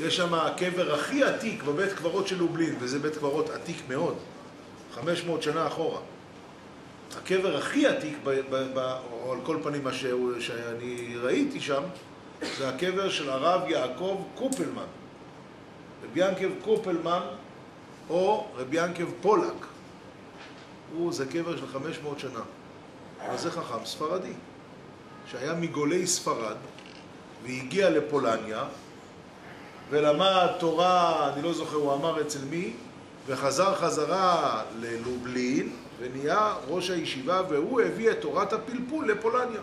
יש שם הקבר הכי עתיק בבית קברות של לובלין, וזה בית קברות עתיק מאוד, 500 שנה אחורה. הקבר הכי עתיק, ב, ב, ב, או על כל פנים מה שאני ראיתי שם, זה הקבר של הרב יעקב קופלמן. רבי ינקב קופלמן או רבי ינקב פולק. הוא, זה קבר של 500 שנה. אבל זה חכם ספרדי, שהיה מגולי ספרד והגיע לפולניה ולמד תורה, אני לא זוכר, הוא אמר אצל מי, וחזר חזרה ללובלין ונהיה ראש הישיבה והוא הביא את תורת הפלפול לפולניה.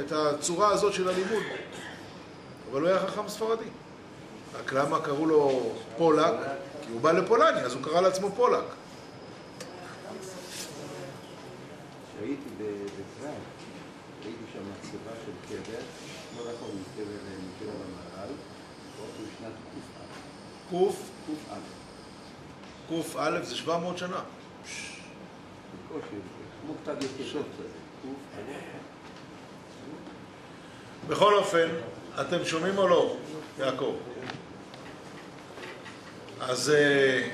את הצורה הזאת של הלימוד. אבל הוא היה חכם ספרדי. רק למה קראו לו פולק? כי הוא בא לפולניה, אז הוא קרא לעצמו פולק. ראיתי בצפת, ראיתי שם מצבה של קבר, לא נכון, מקבר המהר"ל, הוא שנת קא. קא זה 700 שנה. בכל אופן, אתם שומעים או לא, יעקב? אז... אה,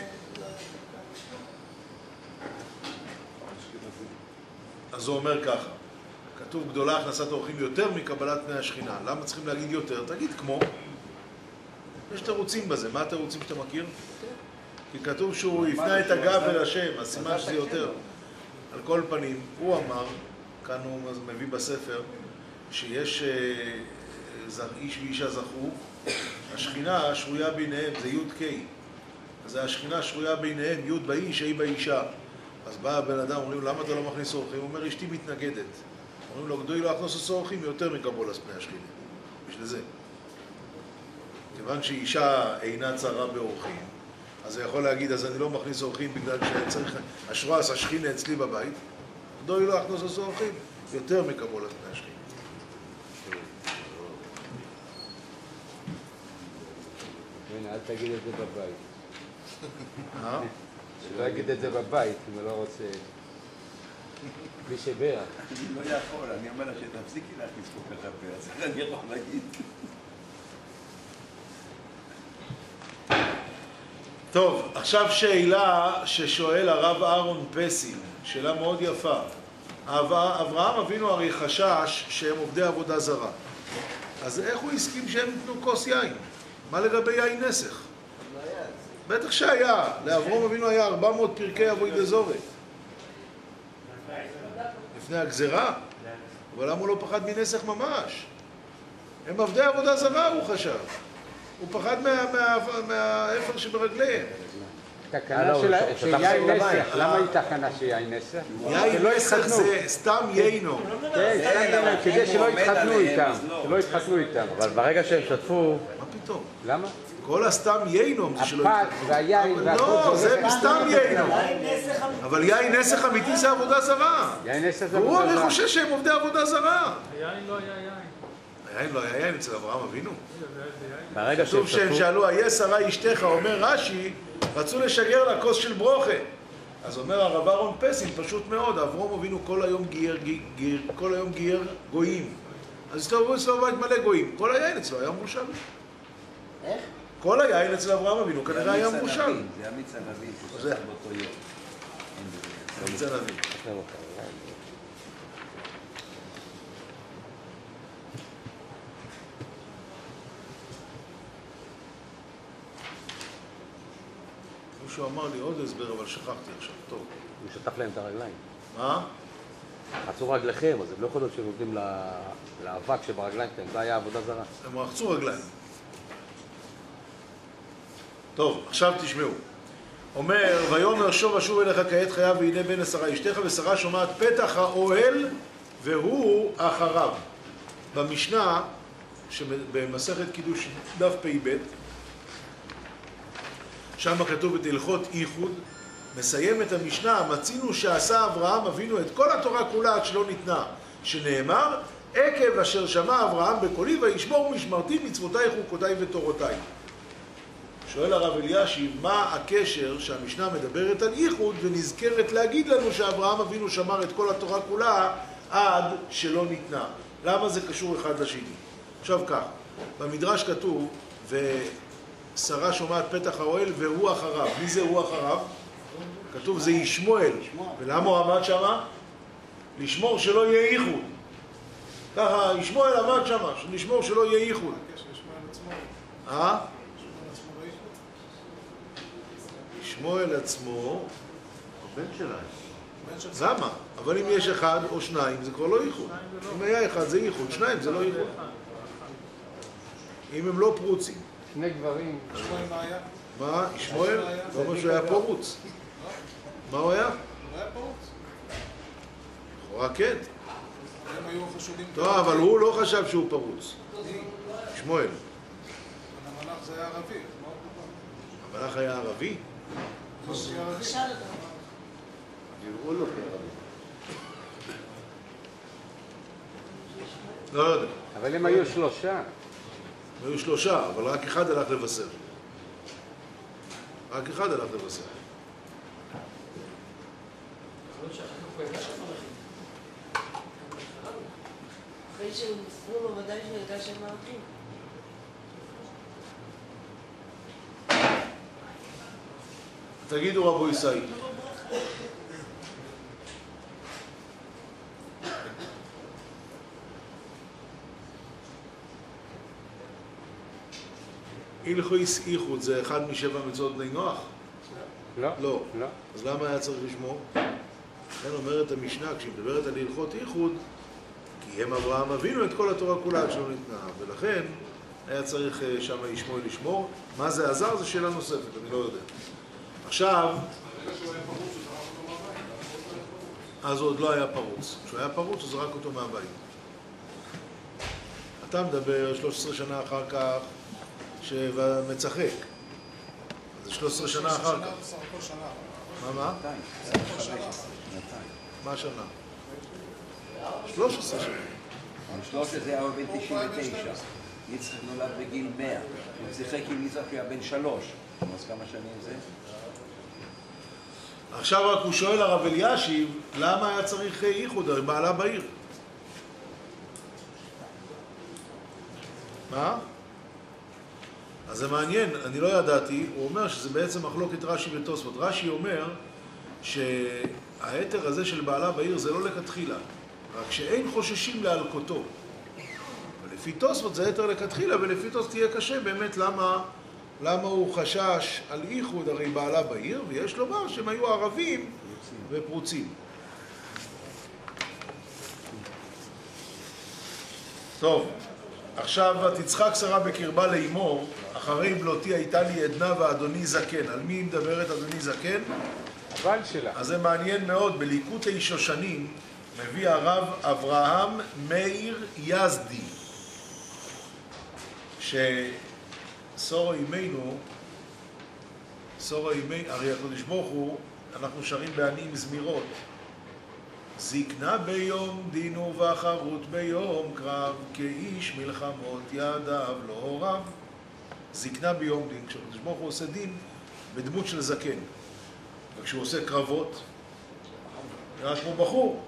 אז הוא אומר ככה, כתוב גדולה הכנסת אורחים יותר מקבלת פני השכינה. למה צריכים להגיד יותר? תגיד כמו. יש תירוצים בזה. מה התירוצים שאתה מכיר? כי כתוב שהוא הפנה את הגב אל השם, אז סימן שזה יותר. על כל פנים, הוא אמר, כאן הוא מביא בספר, שיש אה, איש ואישה זכו, השכינה שרויה ביניהם, זה י"ק. אז השכינה שרויה ביניהם, י' באיש, ה' באישה. אז בא הבן אדם, אומרים למה אתה לא מכניס אורחים? הוא אומר, אשתי מתנגדת. אומרים לו, גדוי לא הכנוס אורחים יותר מקבול פני השכינה. בשביל זה. כיוון שאישה אינה צרה באורחים, אז הוא יכול להגיד, אז אני לא מכניס אורחים בגלל שצריך, אשרס, השכינה אצלי בבית, גדוי לא הכנוס אורחים יותר מקבול פני השכינה. אל תגיד את זה בבית. אה? שלא יגיד את זה בבית, אם הוא לא רוצה... מי שברך. אני לא יכול, אני אומר לה שתפסיקי להכניס כל כך הרבה, אז איך אני יכול להגיד? טוב, עכשיו שאלה ששואל הרב אהרון פסי, שאלה מאוד יפה. אב- אברהם אבינו הרי חשש שהם עובדי עבודה זרה. אז איך הוא הסכים שהם ייתנו כוס יין? מה לגבי יין נסך? בטח שהיה. לאברום אבינו היה 400 פרקי אבוי דזורי. לפני הגזרה? אבל למה הוא לא פחד מנסך ממש? הם עבדי עבודה זרה, הוא חשב. הוא פחד מה- מה- מהאפר שברגליהם. תקנה של שיין נסך, למה היא תקנה שיין נסך? יין נסך. זה סתם יינו. כן, סתם כדי שלא יתחתנו איתם. שלא יתחתנו איתם. אבל ברגע שהם שתפו, פתאום? למה? כל הסתם יינו זה שלא הפת יתחתנו. והיין אבל והכל לא, זה זה סתם יינו. יין נסך אמיתי. אבל יין נסך אמיתי זה עבודה זרה. יין נסך זה עבודה הרי זרה. חושש שהם עובדי עבודה זרה. היין לא היה יין. היין לא היה יין אצל אברהם אבינו. ברגע שהם כתוב שהם שאלו, איה שרה אשתך, אומר רש"י, רצו לשגר לה כוס של ברוכה. אז אומר הרב אהרון פסין, פשוט מאוד, אברום אבינו כל היום גייר, גייר, כל היום גייר גויים. אז הסתובבו אצלו בבית מלא גויים. כל היין אצלו היה מבושל. איך? כל היין אצל אברהם אבינו כנראה היה מבושל. זה המיץ ענבים באותו יום. להבין. מישהו אמר לי עוד הסבר, אבל שכחתי עכשיו. טוב. הוא שטף להם את הרגליים. מה? חצו רגליכם, אז הם לא יכול להיות שהם עובדים לאבק שברגליים שלהם, זה היה עבודה זרה. הם רחצו רגליים. טוב, עכשיו תשמעו. אומר, ויאמר שוב אשוב אליך כעת חייו והנה בן עשרה אשתך ושרה שומעת פתח האוהל והוא אחריו. במשנה, במסכת קידוש דף פ"ב, שם כתוב את הלכות איחוד, מסיים את המשנה, מצינו שעשה אברהם אבינו את כל התורה כולה עד שלא ניתנה, שנאמר, עקב אשר שמע אברהם בקולי וישמור משמרתי מצוותיי חוקותיי ותורותיי. שואל הרב אלישיב, מה הקשר שהמשנה מדברת על איחוד ונזכרת להגיד לנו שאברהם אבינו שמר את כל התורה כולה עד שלא ניתנה? למה זה קשור אחד לשני? עכשיו כך, במדרש כתוב, ושרה שומעת פתח האוהל והוא אחריו. מי זה הוא אחריו? כתוב זה ישמואל. ולמה הוא עמד שמה? לשמור שלא יהיה איחוד. ככה ישמואל עמד שמה, שנשמור שלא יהיה ייחוד. הקשר ישמעאל עצמו, אה? ישמעאל עצמו לא ייחוד. ישמואל עצמו, הבן שלהם. למה? אבל אם יש אחד או שניים זה כבר לא ייחוד. אם היה אחד זה ייחוד, שניים זה לא ייחוד. אם הם לא פרוצים. שני גברים, שמואל מה היה? מה? ישמואל? לא אומר שהוא היה פרוץ. מה הוא היה? הוא היה פרוץ. לכאורה כן. הם היו חשודים. טוב, אבל הוא לא חשב שהוא פרוץ. שמואל. המלאך זה היה ערבי, המלאך היה ערבי? לא יודע. אבל הם היו שלושה. היו שלושה, אבל רק אחד הלך לבשר. רק אחד הלך לבשר. אחרי שהם מסרו לו ודאי שהוא ידע שהם מערבים. תגידו רבו ישאי. הלכויס איחוד זה אחד משבע מצוות בני נוח? לא. לא. לא. אז למה היה צריך לשמור? לכן אומרת המשנה, כשהיא מדברת על הלכות איחוד, כי הם אברהם אבינו את כל התורה כולה עד שלא ניתנה, ולכן היה צריך אה, שם ישמעאל לשמור. מה זה עזר? זו שאלה נוספת, אני לא יודע. עכשיו, אז הוא עוד לא היה פרוץ. כשהוא היה פרוץ, הוא זרק אותו מהבית. אתה מדבר 13 שנה אחר כך, שמצחק. זה 13 שנה אחר כך. שנה. מה, מה? שנה. מה השנה? 13 שנה. שלושת זה היה בן 99. יצחק נולד בגיל 100. הוא שיחק עם יצחק כשהיה בן שלוש. אז כמה שנים זה? עכשיו רק הוא שואל הרב אלישיב, למה היה צריך איחוד? הרי בעלה בעיר. מה? אז זה מעניין, אני לא ידעתי, הוא אומר שזה בעצם מחלוקת רש"י ותוספות. רש"י אומר שההתר הזה של בעלה בעיר זה לא לכתחילה, רק שאין חוששים להלקותו. ולפי תוספות זה התר לכתחילה, ולפי תוספות תהיה קשה באמת למה, למה הוא חשש על איחוד, הרי בעלה בעיר, ויש לומר שהם היו ערבים ופרוצים. טוב, עכשיו ותצחק שרה בקרבה לאמור, אחרי בלותי הייתה לי עדנה ואדוני זקן. על מי היא מדברת אדוני זקן? הבעל שלה. אז זה מעניין מאוד, בליקוטי שושנים מביא הרב אברהם מאיר יזדי, שסורו אימנו, סורו אימנו, הרי הקדוש ברוך הוא, אנחנו שרים בעניים זמירות. זקנה ביום דין ובחרות ביום קרב, כאיש מלחמות ידיו לא הוריו. זקנה ביום דין, כשהקדוש ברוך הוא עושה דין בדמות של זקן. וכשהוא עושה קרבות, נראה כמו בחור.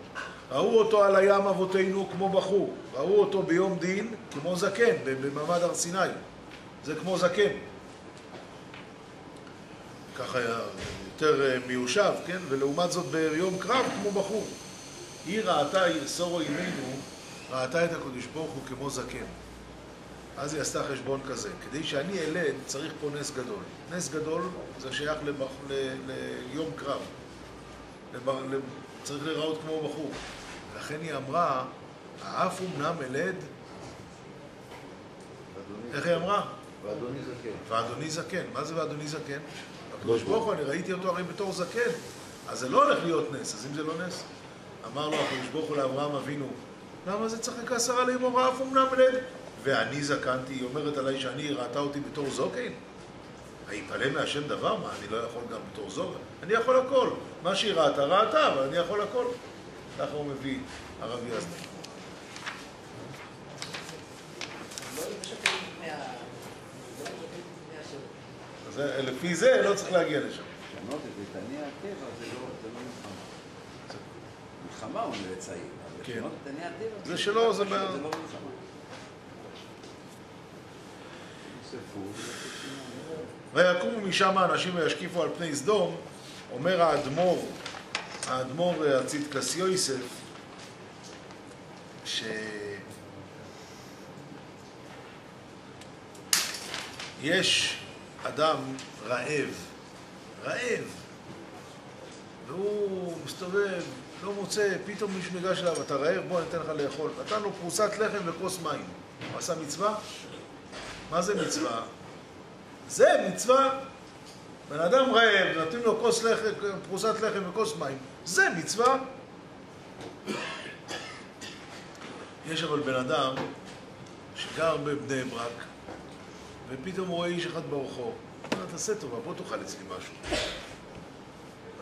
ראו אותו על הים אבותינו כמו בחור, ראו אותו ביום דין כמו זקן, במעמד הר סיני. זה כמו זקן. ככה יותר אה, מיושב, כן? ולעומת זאת ביום קרב כמו בחור. היא ראתה, היא סורו אימנו, ראתה את הקדוש ברוך הוא כמו זקן. אז היא עשתה חשבון כזה, כדי שאני אלד צריך פה נס גדול. נס גדול זה שייך לבח... ל... ליום קרב. לבר... צריך להיראות כמו בחור. לכן היא אמרה, האף אמנם אלד, איך היא אמרה? ואדוני זקן. ואדוני זקן. מה זה ואדוני זקן? הקדוש ברוך הוא, אני ראיתי אותו הרי בתור זקן. אז זה לא הולך להיות נס, אז אם זה לא נס? אמר לו הקדוש ברוך הוא לאברהם אבינו, למה זה צחק השרה לאמור האף אמנם אלד? ואני זקנתי, היא אומרת עליי שאני ראתה אותי בתור זוקן? היפלא מהשם דבר? מה, אני לא יכול גם בתור זוקן? אני יכול הכל. מה שהיא ראתה, ראתה, אבל אני יכול הכל. ככה הוא מביא הרב יזדי. אז לפי זה לא צריך להגיע לשם. לשנות את איתני הטבע לא, זה לא מלחמה. מלחמה הוא לצעיר, אבל כן. לשנות את איתני הטבע זה שלא, זה לא מלחמה. ויקומו משם האנשים וישקיפו על פני סדום, אומר האדמו"ר, האדמו"ר הצדקס יויסף, ש... יש אדם רעב, רעב, והוא מסתובב, לא מוצא, פתאום מישהו ניגש אליו, אתה רעב? בוא, אני אתן לך לאכול. נתן לו פרוסת לחם וכוס מים. הוא עשה מצווה? מה זה מצווה? זה מצווה. בן אדם רעב, נותנים לו כוס לחם, פרוסת לחם וכוס מים. זה מצווה. יש אבל בן אדם שגר בבני ברק, ופתאום הוא רואה איש אחד ברחוב. אומר, תעשה טובה, בוא תאכל אצלי משהו.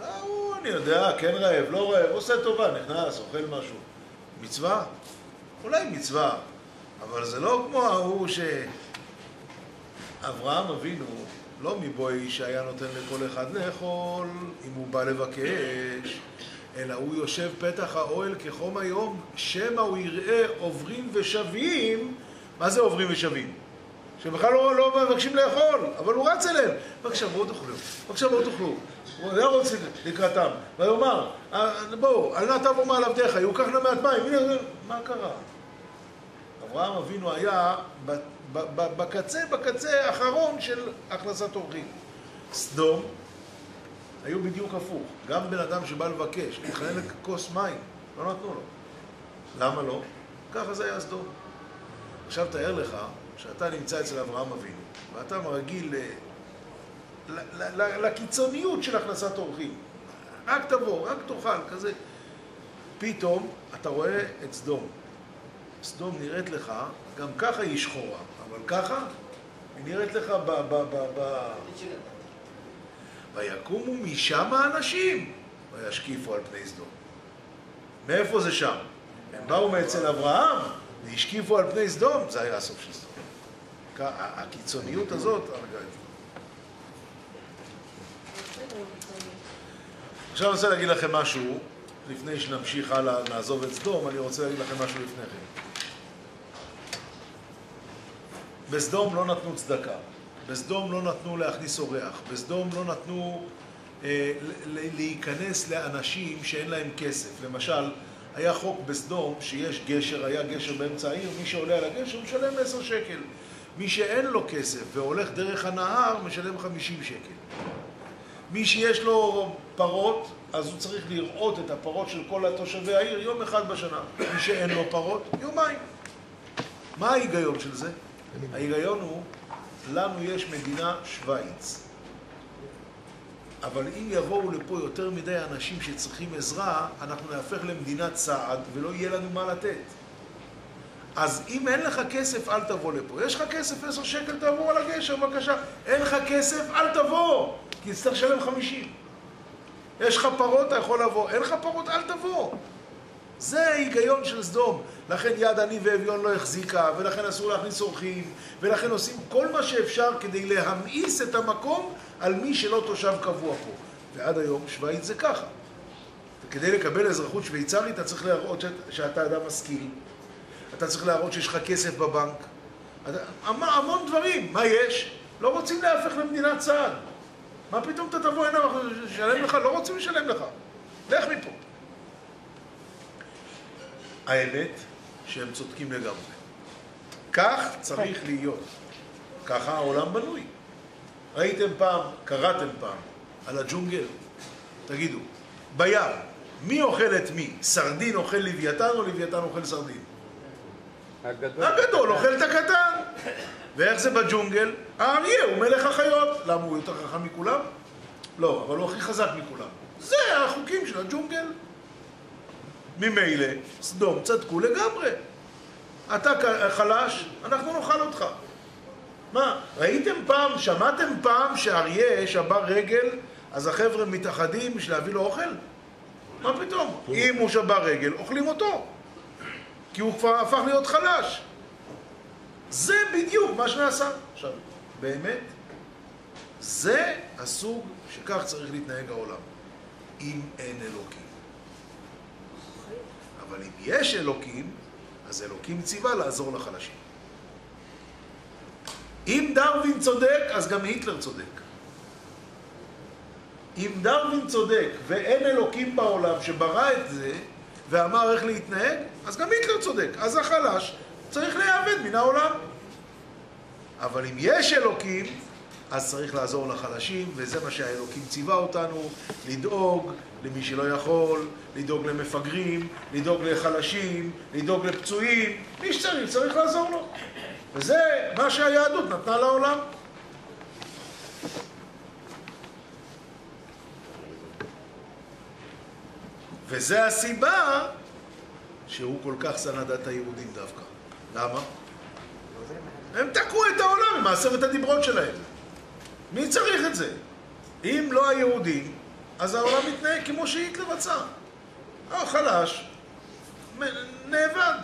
אה, הוא, אני יודע, כן רעב, לא רעב, עושה טובה, נכנס, אוכל משהו. מצווה? אולי מצווה, אבל זה לא כמו ההוא שאברהם אבינו, לא מבואי שהיה נותן לכל אחד לאכול, אם הוא בא לבקש, אלא הוא יושב פתח האוהל כחום היום, שמא הוא יראה עוברים ושבים. מה זה עוברים ושבים? שבכלל לא, לא מבקשים לאכול, אבל הוא רץ אליהם. בבקשה, בואו תאכלו, בבקשה, בואו תאכלו. הוא היה רוצה לקראתם, ויאמר, "אה, בואו, אל נא תבוא מעל עבדיך, יוקח נא מעט מים. הנה, מה קרה? אברהם אבינו היה בקצה, בקצה האחרון של הכנסת אורחים. סדום היו בדיוק הפוך. גם בן אדם שבא לבקש, התחנן לכוס מים, לא נתנו לו. למה לא? ככה זה היה סדום. עכשיו תאר לך שאתה נמצא אצל אברהם אבינו, ואתה ל- ל- לקיצוניות של הכנסת אורחים. רק תבוא, רק תאכל, כזה. פתאום אתה רואה את סדום. סדום נראית לך, גם ככה היא שחורה, אבל ככה היא נראית לך ב... ב, ב, ב ויקומו משם האנשים וישקיפו על פני סדום. מאיפה זה שם? הם באו מאצל אברהם והשקיפו על פני סדום, זה היה הסוף של סדום. הקיצוניות הזאת הרגה את זה. עכשיו אני רוצה להגיד לכם משהו, לפני שנמשיך הלאה, נעזוב את סדום, אני רוצה להגיד לכם משהו לפני כן. בסדום לא נתנו צדקה, בסדום לא נתנו להכניס אורח, בסדום לא נתנו אה, להיכנס לאנשים שאין להם כסף. למשל, היה חוק בסדום שיש גשר, היה גשר באמצע העיר, מי שעולה על הגשר משלם 10 שקל. מי שאין לו כסף והולך דרך הנהר משלם 50 שקל. מי שיש לו פרות, אז הוא צריך לראות את הפרות של כל תושבי העיר יום אחד בשנה. מי שאין לו פרות, יומיים. מה ההיגיון של זה? ההיגיון הוא, לנו יש מדינה שווייץ. אבל אם יבואו לפה יותר מדי אנשים שצריכים עזרה, אנחנו נהפך למדינת צעד ולא יהיה לנו מה לתת. אז אם אין לך כסף, אל תבוא לפה. יש לך כסף, עשר שקל, תעבור על הגשר, בבקשה. אין לך כסף, אל תבוא, כי תצטרך לשלם חמישים. יש לך פרות, אתה יכול לבוא. אין לך פרות, אל תבוא. זה ההיגיון של סדום. לכן יד עני ואביון לא החזיקה, ולכן אסור להכניס אורחים, ולכן עושים כל מה שאפשר כדי להמאיס את המקום על מי שלא תושב קבוע פה. ועד היום שווייץ זה ככה. וכדי לקבל אזרחות שוויצרית אתה צריך להראות שאת, שאתה אדם משכיל, אתה צריך להראות שיש לך כסף בבנק, המון דברים. מה יש? לא רוצים להפך למדינת צעד. מה פתאום אתה תבוא הנה ונשלם לך? לא רוצים לשלם לך. לך מפה. האמת שהם צודקים לגמרי. כך צריך להיות. ככה העולם בנוי. ראיתם פעם, קראתם פעם, על הג'ונגל? תגידו, בים, מי אוכל את מי? סרדין אוכל לוויתן או לוויתן אוכל סרדין? הגדול. הגדול אוכל את הקטן. ואיך זה בג'ונגל? האריה הוא מלך החיות. למה הוא יותר חכם מכולם? לא, אבל הוא הכי חזק מכולם. זה החוקים של הג'ונגל. ממילא, סדום צדקו לגמרי. אתה חלש, אנחנו נאכל אותך. מה, ראיתם פעם, שמעתם פעם שאריה שבר רגל, אז החבר'ה מתאחדים בשביל להביא לו אוכל? מה פתאום? אם הוא שבר רגל, אוכלים אותו. כי הוא כבר הפך להיות חלש. זה בדיוק מה שנעשה. עכשיו, באמת, זה הסוג שכך צריך להתנהג העולם. אם אין אלוקים. אבל אם יש אלוקים, אז אלוקים ציווה לעזור לחלשים. אם דרווין צודק, אז גם היטלר צודק. אם דרווין צודק ואין אלוקים בעולם שברא את זה ואמר איך להתנהג, אז גם היטלר צודק. אז החלש צריך להיאבד מן העולם. אבל אם יש אלוקים, אז צריך לעזור לחלשים, וזה מה שהאלוקים ציווה אותנו, לדאוג למי שלא יכול, לדאוג למפגרים, לדאוג לחלשים, לדאוג לפצועים, מי שצריך, צריך לעזור לו. וזה מה שהיהדות נתנה לעולם. וזה הסיבה שהוא כל כך שנא דת היהודים דווקא. למה? הם תקעו את העולם עם עשרת הדיברות שלהם. מי צריך את זה? אם לא היהודים, אז העולם מתנהג כמו שהיטלר רצה. החלש נאבד,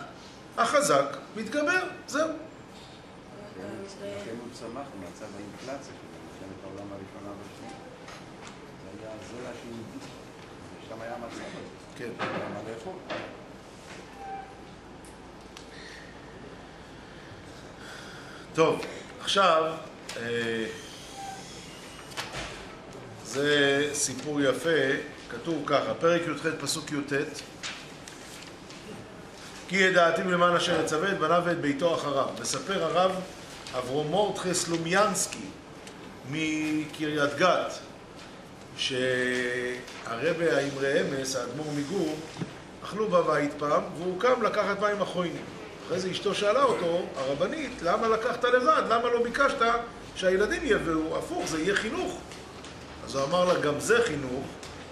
החזק מתגבר, זהו. זה היה המצב הזה. כן. לאכול. טוב, עכשיו, אה, זה סיפור יפה, כתוב ככה, פרק י"ח פסוק י"ט כי ידעתים למען אשר יצווה את בניו ואת ביתו אחריו. מספר הרב אברומורטחה סלומיאנסקי מקריית גת, שהרבה האמרי אמס, האדמו"ר מגור, אכלו בבית פעם, והוא קם לקחת מים אחרונים. אחרי זה אשתו שאלה אותו, הרבנית, למה לקחת לבד? למה לא ביקשת שהילדים יביאו? הפוך, זה יהיה חינוך. אז הוא אמר לה, גם זה חינוך,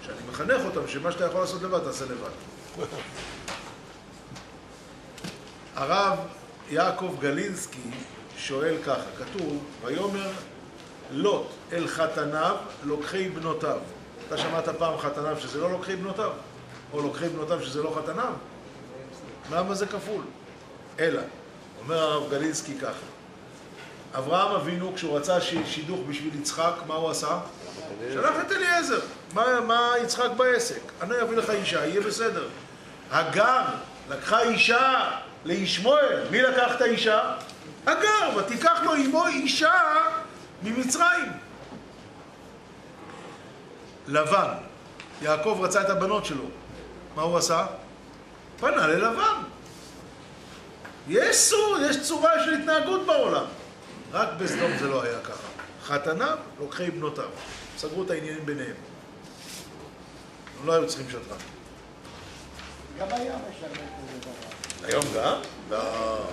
שאני מחנך אותם, שמה שאתה יכול לעשות לבד, תעשה לבד. הרב יעקב גלינסקי שואל ככה, כתוב, ויאמר לוט אל חתניו לוקחי בנותיו. אתה שמעת פעם חתניו שזה לא לוקחי בנותיו? או לוקחי בנותיו שזה לא חתניו? למה זה כפול? אלא, אומר הרב גלינסקי ככה, אברהם אבינו, כשהוא רצה שידוך בשביל יצחק, מה הוא עשה? שלח את אליעזר. מה, מה יצחק בעסק? אני אביא לך אישה, יהיה בסדר. הגר לקחה אישה לישמעאל. מי לקח את האישה? הגר, ותיקח לו עמו אישה ממצרים. לבן, יעקב רצה את הבנות שלו. מה הוא עשה? פנה ללבן. יש סור, יש צורה של התנהגות בעולם. רק בסדום זה לא היה ככה. חתניו, לוקחי בנותיו. סגרו את העניינים ביניהם. הם לא היו צריכים שטרן. גם היום יש לנו כזה דבר. היום גם? לא.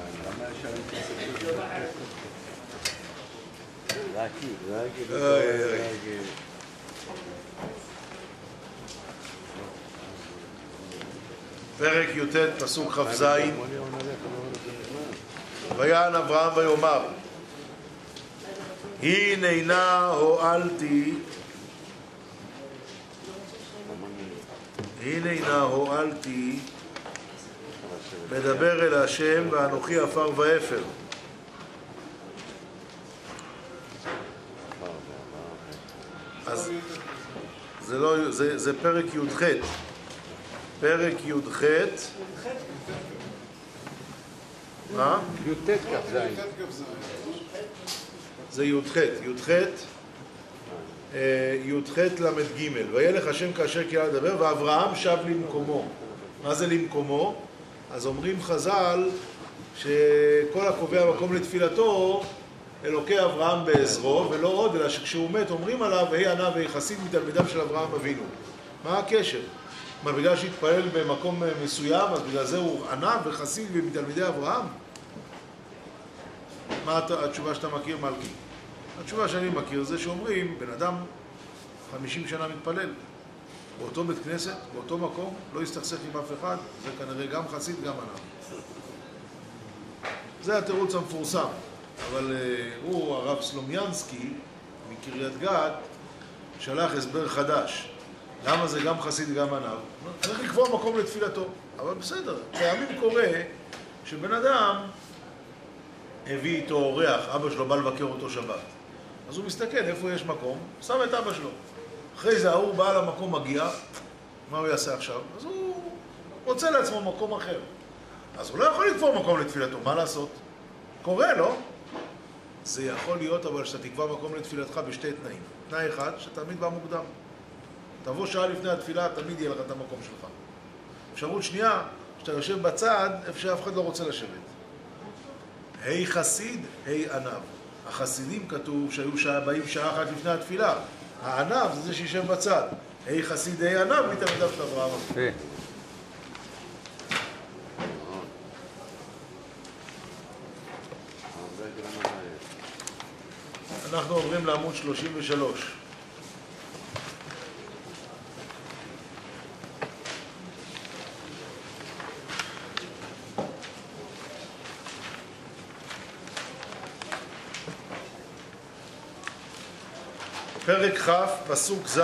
פרק י"ט, פסוק כ"ז: ויען אברהם ויאמר הננה הועלתי הננה הועלתי מדבר אל השם ואנוכי עפר ואפר אז זה לא, זה, זה פרק י"ח פרק י"ח מה? י"ט כ"ז. זה י"ח, י"ח, אה, י"ח ל"ג, וילך השם כאשר קרא לדבר, ואברהם שב למקומו. מה זה למקומו? אז אומרים חז"ל שכל הקובע מקום לתפילתו, אלוקי אברהם בעזרו, ולא עוד, אלא שכשהוא מת אומרים עליו, ויהי ענה ויהי חסיד מתלמידיו של אברהם אבינו. מה הקשר? מה, בגלל שהתפלל במקום מסוים, אז בגלל זה הוא ענה וחסיד מתלמידי אברהם? מה הת- התשובה שאתה מכיר, מלכי? התשובה שאני מכיר זה שאומרים, בן אדם 50 שנה מתפלל באותו בית כנסת, באותו מקום, לא הסתכסך עם אף אחד, זה כנראה גם חסיד, גם ענב. זה התירוץ המפורסם, אבל אה, הוא, הרב סלומיאנסקי, מקריית גת, שלח הסבר חדש. למה זה גם חסיד וגם ענב? צריך לקבוע מקום לתפילתו, אבל בסדר, פעמים קורה שבן אדם הביא איתו אורח, אבא שלו בא לבקר אותו שבת. אז הוא מסתכל איפה יש מקום, שם את אבא שלו. אחרי זה ההוא בעל המקום מגיע, מה הוא יעשה עכשיו? אז הוא רוצה לעצמו מקום אחר. אז הוא לא יכול לקבוע מקום לתפילתו, מה לעשות? קורה, לא? זה יכול להיות אבל שאתה תקבע מקום לתפילתך בשתי תנאים. תנאי אחד, שתמיד בא מוקדם. תבוא שעה לפני התפילה, תמיד יהיה לך את המקום שלך. אפשרות שנייה, שאתה יושב בצד, איפה שאף אחד לא רוצה לשבת. היי חסיד, היי ענב. החסידים כתוב שהיו שעה, באים שעה אחת לפני התפילה. הענב זה זה שישב בצד. היי חסיד, היי ענב, מתלמידיו של אברהם. יפה. זה גם הבעיה. אנחנו עוברים לעמוד 33. פרק כ', פסוק ז'.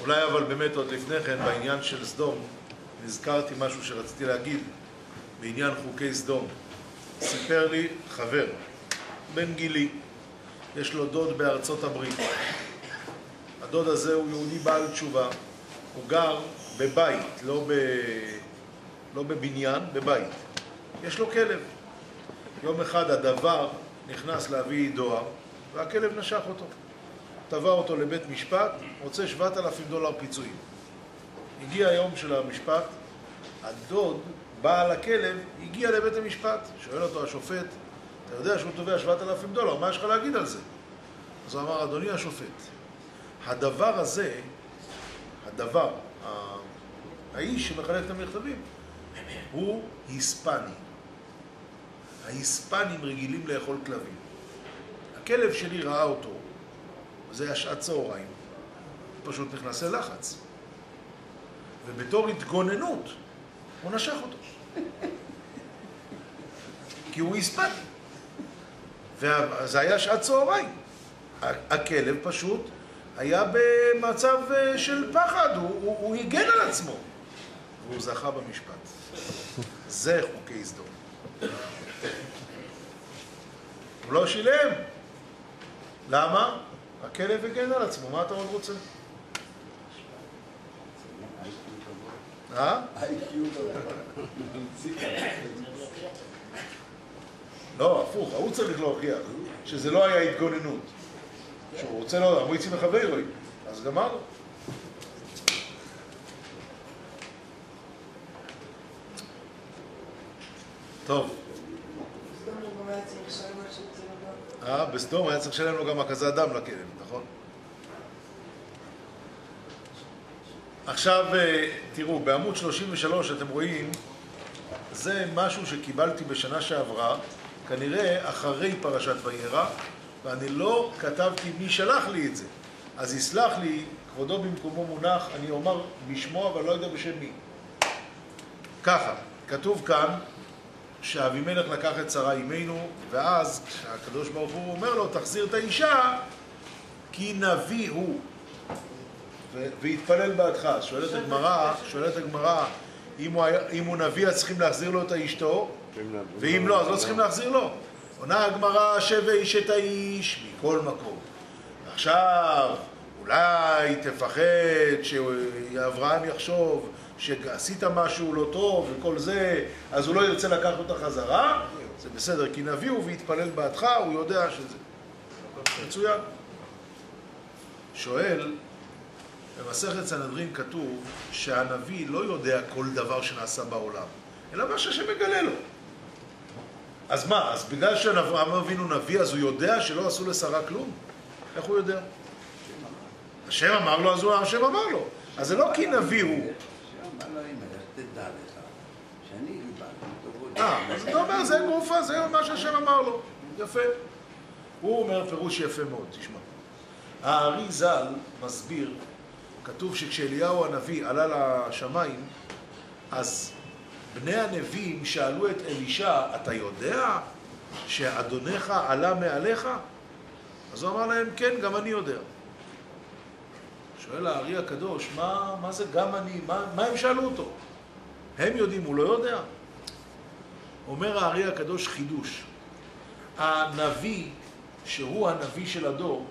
אולי אבל באמת עוד לפני כן, בעניין של סדום, נזכרתי משהו שרציתי להגיד בעניין חוקי סדום. סיפר לי חבר, בן גילי, יש לו דוד בארצות הברית. הדוד הזה הוא יהודי בעל תשובה, הוא גר בבית, לא, ב... לא בבניין, בבית. יש לו כלב. יום אחד הדבר נכנס להביא דואר, והכלב נשך אותו. תבע אותו לבית משפט, רוצה 7,000 דולר פיצויים. הגיע היום של המשפט, הדוד, בעל הכלב, הגיע לבית המשפט. שואל אותו השופט, אתה יודע שהוא תובע 7,000 דולר, מה יש לך להגיד על זה? אז הוא אמר, אדוני השופט, הדבר הזה, הדבר, האיש שמחלק את המכתבים, הוא היספני. ההיספנים רגילים לאכול כלבים. הכלב שלי ראה אותו, זה היה שעת צהריים, פשוט נכנס ללחץ. ובתור התגוננות, הוא נשך אותו. כי הוא היספני. וזה היה שעת צהריים. הכלב פשוט היה במצב אה, של פחד, הוא, הוא, הוא הגן על עצמו. והוא זכה במשפט. זה חוקי סדום. הוא לא שילם. למה? הכלב הגן על עצמו, מה אתה עוד רוצה? לא, הפוך, ההוא צריך להוכיח שזה לא היה התגוננות. שהוא רוצה לא, אמרו יציא מחברוי, אז גמרנו. טוב. אה, בסדום היה צריך לשלם לו גם הקזת דם לכלב, נכון? עכשיו, אה, תראו, בעמוד 33 אתם רואים, זה משהו שקיבלתי בשנה שעברה, כנראה אחרי פרשת וירא, ואני לא כתבתי מי שלח לי את זה. אז יסלח לי, כבודו במקומו מונח, אני אומר בשמו, אבל לא יודע בשם מי. ככה, כתוב כאן שאבימלך לקח את שרה אימנו, ואז כשהקדוש ברוך הוא אומר לו, תחזיר את האישה, כי נביא הוא. והתפלל בעדך. שואלת הגמרא, שואלת הגמרא, אם הוא, היה- אם הוא נביא אז צריכים להחזיר לו את אשתו, ואם לא, אז לא צריכים להחזיר לו. עונה הגמרא, שב ואיש את האיש מכל מקום. עכשיו, אולי תפחד שאברהם יחשוב שעשית משהו לא טוב וכל זה, אז הוא לא ירצה לקחת אותה חזרה, זה בסדר, כי נביא הוא והתפלל בעדך, הוא יודע שזה. מצוין. שואל, במסכת סנהדרין כתוב שהנביא לא יודע כל דבר שנעשה בעולם, אלא מה שהשם מגלה לו. אז מה, אז בגלל שאברהם אבינו נביא, אז הוא יודע שלא עשו לשרה כלום? איך הוא יודע? השם אמר לו, אז הוא השם אמר לו. אז זה לא כי נביא הוא. אה, אז אתה אומר, זה גופה, זה מה שהשם אמר לו. יפה. הוא אומר פירוש יפה מאוד, תשמע. הארי ז"ל מסביר, כתוב שכשאליהו הנביא עלה לשמיים, אז בני הנביאים שאלו את אלישע, אתה יודע שאדונך עלה מעליך? אז הוא אמר להם, כן, גם אני יודע. שואל הארי הקדוש, מה, מה זה גם אני, מה, מה הם שאלו אותו? הם יודעים, הוא לא יודע? אומר הארי הקדוש חידוש. הנביא, שהוא הנביא של הדור,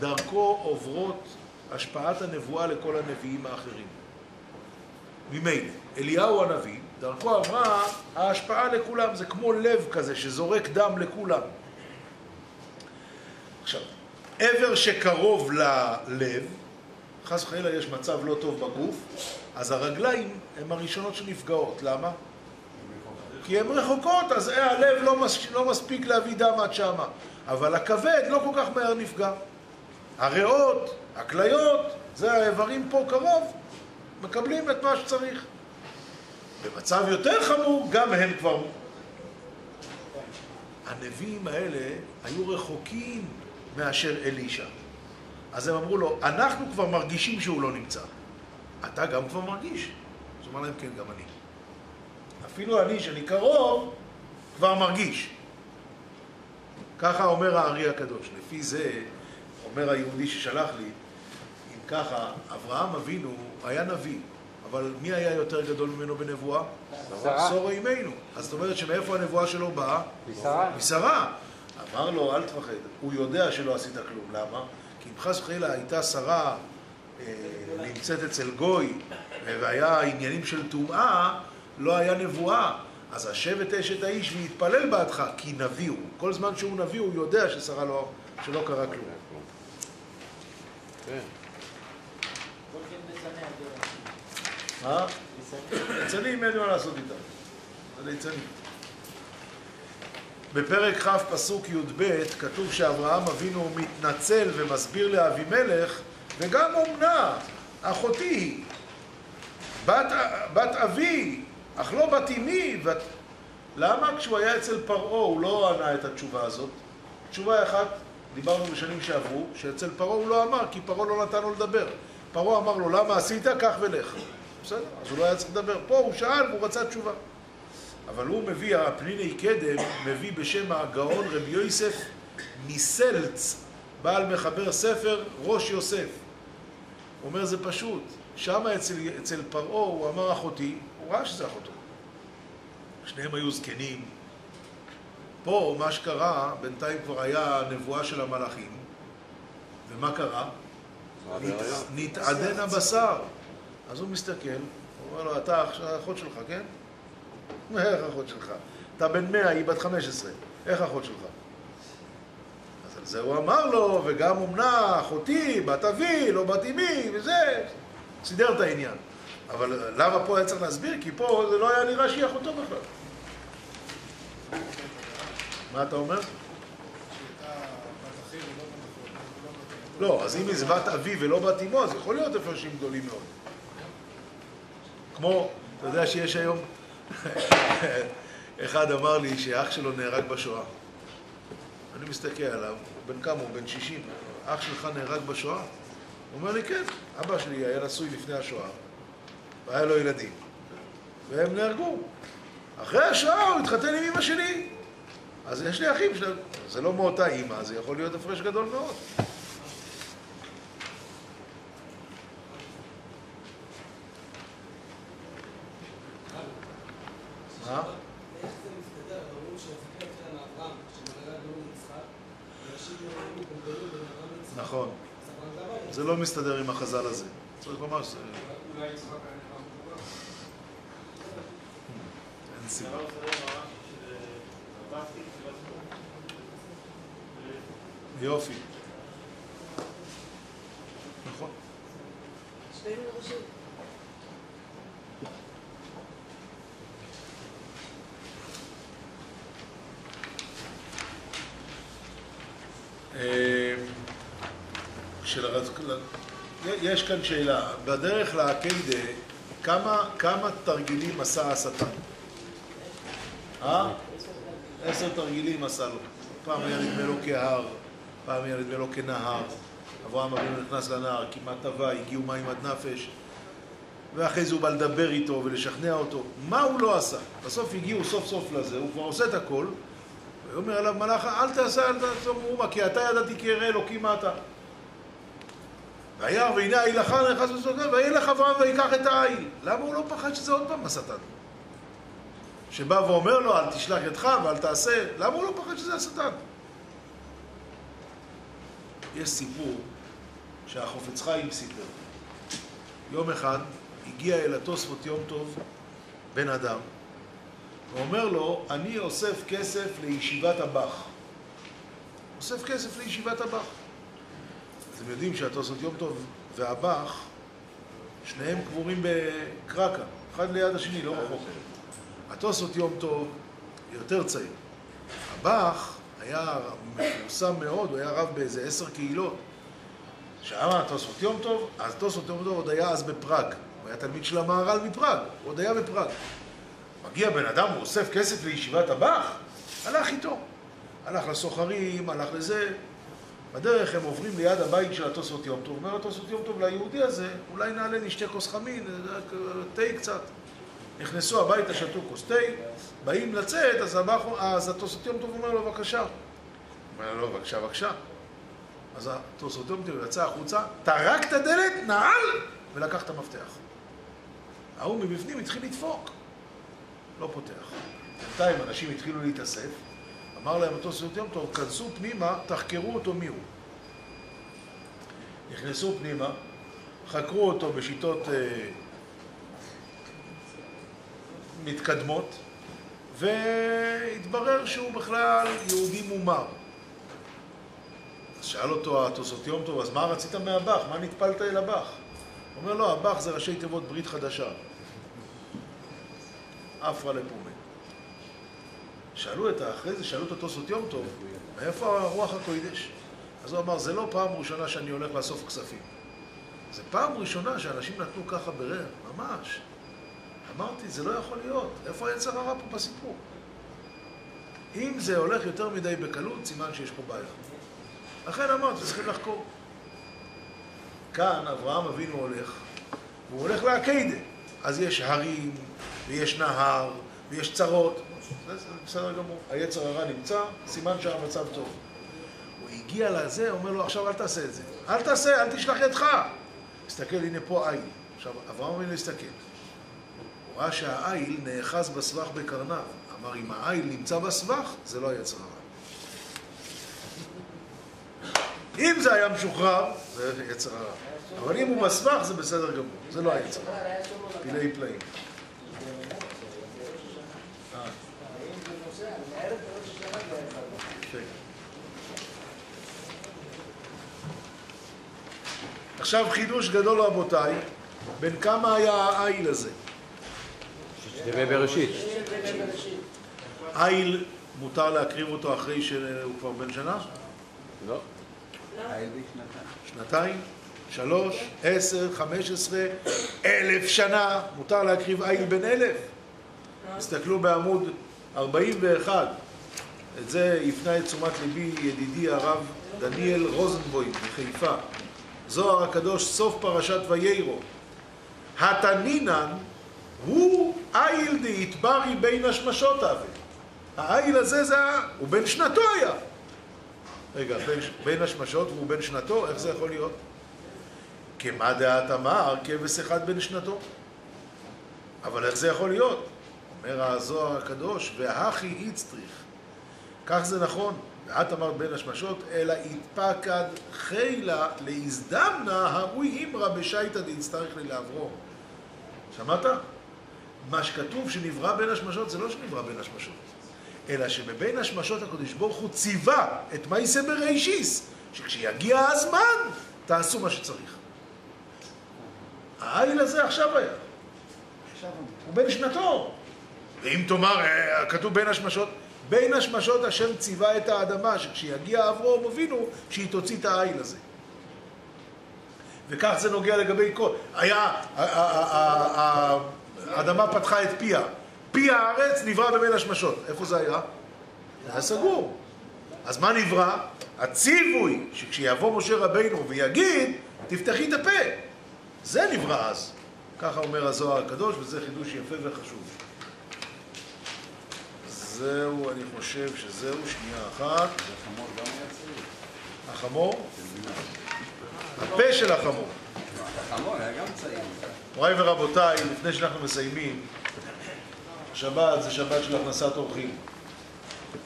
דרכו עוברות השפעת הנבואה לכל הנביאים האחרים. ממילא, אליהו הנביא, דרכו עברה ההשפעה לכולם, זה כמו לב כזה שזורק דם לכולם. עכשיו, עבר שקרוב ללב, חס וחלילה יש מצב לא טוב בגוף, אז הרגליים הן הראשונות שנפגעות. למה? כי הן רחוקות, אז הלב לא, מס, לא מספיק להביא דם עד שמה. אבל הכבד לא כל כך מהר נפגע. הריאות, הכליות, זה האיברים פה קרוב, מקבלים את מה שצריך. במצב יותר חמור, גם הם כבר... הנביאים האלה היו רחוקים מאשר אלישע. אז הם אמרו לו, אנחנו כבר מרגישים שהוא לא נמצא. אתה גם כבר מרגיש? אז הוא אמר להם, כן, גם אני. אפילו אני, שאני קרוב, כבר מרגיש. ככה אומר הארי הקדוש. לפי זה, אומר היהודי ששלח לי, אם ככה, אברהם אבינו היה נביא, אבל מי היה יותר גדול ממנו בנבואה? שרה. אימנו. אז זאת אומרת שמאיפה הנבואה שלו באה? משרה. משרה. אמר לו, אל תפחד. הוא יודע שלא עשית כלום. למה? כי אם חס וחלילה הייתה שרה אה, נמצאת אצל גוי, והיה עניינים של טומאה, לא היה נבואה. אז השבט אשת האיש ויתפלל בעדך, כי נביא הוא. כל זמן שהוא נביא הוא יודע ששרה לא, שלא קרה כלום. כן. מה? ליצנים אין מה לעשות איתם. זה ליצנים. בפרק כ' פסוק י"ב כתוב שאברהם אבינו מתנצל ומסביר לאבימלך וגם אומנה, אחותי בת, בת אבי, אך לא בת אמי. למה כשהוא היה אצל פרעה הוא לא ענה את התשובה הזאת? תשובה אחת, דיברנו בשנים שעברו, שאצל פרעה הוא לא אמר, כי פרעה לא נתן לו לדבר. פרעה אמר לו, למה עשית? קח ולך. בסדר, אז הוא לא היה צריך לדבר. פה הוא שאל והוא רצה תשובה. אבל הוא מביא, הפניני קדם, מביא בשם הגאון רבי יוסף מסלץ, בעל מחבר ספר ראש יוסף. הוא אומר זה פשוט, שם אצל, אצל פרעה הוא אמר אחותי, הוא ראה שזה אחותו. שניהם היו זקנים. פה מה שקרה, בינתיים כבר היה נבואה של המלאכים, ומה קרה? נת- נתעדן הבשר. אז הוא מסתכל, הוא אומר לו, אתה אח- האחות שלך, כן? איך האחות שלך? אתה בן מאה, היא בת חמש עשרה. איך האחות שלך? אז על זה הוא אמר לו, וגם אומנה, אחותי, בת אבי, לא בת אמי, וזה, סידר את העניין. אבל למה פה היה צריך להסביר? כי פה זה לא היה נראה שהיא אחותו בכלל. מה אתה אומר? לא, אז אם היא זה בת אבי ולא בת אמו, אז יכול להיות הפרשים גדולים מאוד. כמו, אתה יודע שיש היום, אחד אמר לי שאח שלו נהרג בשואה. אני מסתכל עליו, בן כמה? הוא בן 60. אח שלך נהרג בשואה? הוא אומר לי, כן, אבא שלי היה נשוי לפני השואה, והיה לו ילדים, והם נהרגו. אחרי השואה הוא התחתן עם אמא שלי. אז יש לי אחים שלהם, זה לא מאותה אימא, זה יכול להיות הפרש גדול מאוד. מה? בין אברהם ליצחק. נכון. זה לא מסתדר עם החז"ל הזה. צריך ממש... אה, אולי יצחק היה נראה. אין סיבה. יופי. נכון. אה. יש כאן שאלה, בדרך לעקיידה, כמה, כמה תרגילים עשה השטן? אה? עשר תרגילים עשה לו. פעם היה נדמה לו כהר, פעם היה נדמה לו כנהר. אברהם אבינו נכנס לנהר, כמעט טבע, הגיעו מים עד נפש. ואחרי זה הוא בא לדבר איתו ולשכנע אותו. מה הוא לא עשה? בסוף הגיעו סוף סוף לזה, הוא כבר עושה את הכל. ואומר עליו מלאך, אל תעשה, אל תעשה מאומה, כי אתה ידעתי כי ירא אלוקים מה אתה. וירא והנה ההילכה נכנס לסודות, וילך אברהם ויקח את העיל. למה הוא לא פחד שזה עוד פעם השטן? שבא ואומר לו, אל תשלח ידך ואל תעשה, למה הוא לא פחד שזה השטן? יש סיפור שהחופץ חיים סיפר. יום אחד הגיע אל התוספות יום טוב בן אדם, ואומר לו, אני אוסף כסף לישיבת הבח. אוסף כסף לישיבת הבח. אתם יודעים שהתוספות יום טוב והבח, שניהם קבורים בקרקע, אחד ליד השני, לא רחוק. התוספות יום טוב יותר צעיר. הבח היה מפורסם מאוד, הוא היה רב באיזה עשר קהילות. שאמר תוספות יום טוב, אז תוספות יום טוב עוד היה אז בפראג. הוא היה תלמיד של המהר"ל מפראג, הוא עוד היה בפראג. מגיע בן אדם, הוא אוסף כסף לישיבת הבח, הלך איתו. הלך לסוחרים, הלך לזה. בדרך הם עוברים ליד הבית של התוספות יום טוב. אומר התוספות יום טוב ליהודי הזה, אולי נעלה נשתה כוס חמין, תה קצת. נכנסו הביתה, שתו כוס תה, באים לצאת, אז, התוספות יום טוב אומר לו, בבקשה. אומר לו, בבקשה, בבקשה. אז התוספות יום טוב יצא החוצה, טרק את הדלת, נעל, ולקח את המפתח. ההוא מבפנים התחיל לדפוק. לא פותח. בינתיים אנשים התחילו להתאסף, אמר להם אותו סיוט יום טוב, כנסו פנימה, תחקרו אותו מי הוא. נכנסו פנימה, חקרו אותו בשיטות אה, מתקדמות, והתברר שהוא בכלל יהודי מומר. אז שאל אותו התוספות יום טוב, אז מה רצית מהבח? מה נטפלת אל הבח? הוא אומר לו, הבח זה ראשי תיבות ברית חדשה. אפרה לפומה. שאלו את אחרי זה, שאלו את התוספות יום טוב, מאיפה הרוח הקוידש? אז הוא אמר, זה לא פעם ראשונה שאני הולך לאסוף כספים. זה פעם ראשונה שאנשים נתנו ככה ברר, ממש. אמרתי, זה לא יכול להיות. איפה היצר הרע פה בסיפור? אם זה הולך יותר מדי בקלות, סימן שיש פה בעיה. לכן אמרתי, צריכים לחקור. כאן אברהם אבינו הולך, והוא הולך לעקדה. אז יש הרים, ויש נהר, ויש צרות. בסדר גמור. היצר הרע נמצא, סימן שהמצב טוב. הוא הגיע לזה, אומר לו, עכשיו אל תעשה את זה. אל תעשה, אל תשלח ידך. תסתכל, הנה פה עיל. עכשיו, אברהם אבינו הסתכל. ראה שהעיל נאחז בסבך בקרניו. אמר, אם העיל נמצא בסבך, זה לא היצר הרע. אם זה היה משוחרר, זה יצר הרע. אבל אם הוא בסבך, זה בסדר גמור. זה לא היצר הרע. פלאי פלאים. עכשיו חידוש גדול רבותיי, בן כמה היה העיל הזה? ימי בראשית. עיל, מותר להקריב אותו אחרי שהוא כבר בן שנה? לא. שנתיים? שלוש? עשר? חמש עשרה? אלף שנה? מותר להקריב עיל בן אלף? תסתכלו בעמוד 41. את זה הפנה את תשומת ליבי ידידי הרב דניאל רוזנבוים מחיפה. זוהר הקדוש, סוף פרשת ויירו. התנינן הוא איל דאיתברי בין השמשות אבי. האיל הזה זה, הוא בן שנתו היה. רגע, בין, בין השמשות והוא בן שנתו? איך זה יכול להיות? כמה דעת אמר, כבש אחד בן שנתו. אבל איך זה יכול להיות? אומר הזוהר הקדוש, והכי איצטריך. כך זה נכון. ואת אמרת בין השמשות, אלא יתפקד חילה להזדמנה, הראוי אימרא בשייטא דאיצטריך לי לאברום. שמעת? מה שכתוב שנברא בין השמשות זה לא שנברא בין השמשות, אלא שבבין השמשות הקדוש ברוך הוא ציווה את מה יישא בראשיס, שכשיגיע הזמן תעשו מה שצריך. העיל הזה עכשיו היה. הוא בן שנתו. ואם תאמר, אה, כתוב בין השמשות, בין השמשות השם ציווה את האדמה, שכשיגיע אברהם אבינו, שהיא תוציא את העיל הזה. וכך זה נוגע לגבי כל... היה... האדמה פתחה את פיה. פי הארץ נברא בבין השמשות. איפה זה היה? זה היה סגור. אז מה נברא? הציווי, שכשיבוא משה רבינו ויגיד, תפתחי את הפה. זה נברא אז. ככה אומר הזוהר הקדוש, וזה חידוש יפה וחשוב. זהו, אני חושב שזהו, שנייה אחת. החמור? הפה של החמור. החמור היה גם צעיר. מוריי ורבותיי, לפני שאנחנו מסיימים, שבת זה שבת של הכנסת אורחים.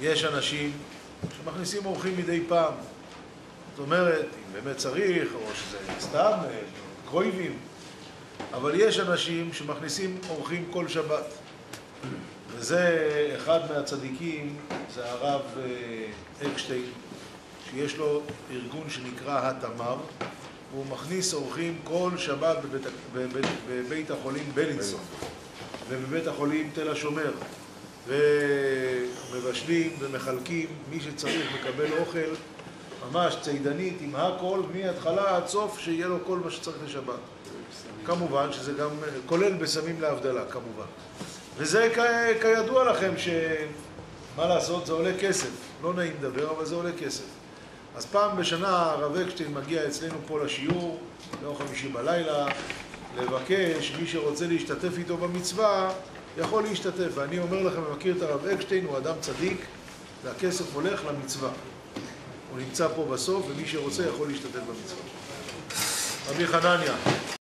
יש אנשים שמכניסים אורחים מדי פעם. זאת אומרת, אם באמת צריך, או שזה סתם אה, קרויבים, אבל יש אנשים שמכניסים אורחים כל שבת. וזה אחד מהצדיקים, זה הרב אה, אקשטיין, שיש לו ארגון שנקרא התמר, הוא מכניס אורחים כל שבת בבית, בבית, בבית החולים בלינסון. ובבית החולים תל השומר. ומבשלים ומחלקים, מי שצריך מקבל אוכל ממש צידנית עם הכל מההתחלה עד סוף שיהיה לו כל מה שצריך לשבת. כמובן שזה גם כולל בסמים להבדלה כמובן. וזה כ- כידוע לכם שמה לעשות זה עולה כסף. לא נעים לדבר אבל זה עולה כסף אז פעם בשנה הרב אקשטיין מגיע אצלנו פה לשיעור ביום חמישי בלילה לבקש מי שרוצה להשתתף איתו במצווה יכול להשתתף. ואני אומר לכם, מכיר את הרב אקשטיין, הוא אדם צדיק והכסף הולך למצווה. הוא נמצא פה בסוף ומי שרוצה יכול להשתתף במצווה. רבי חנניה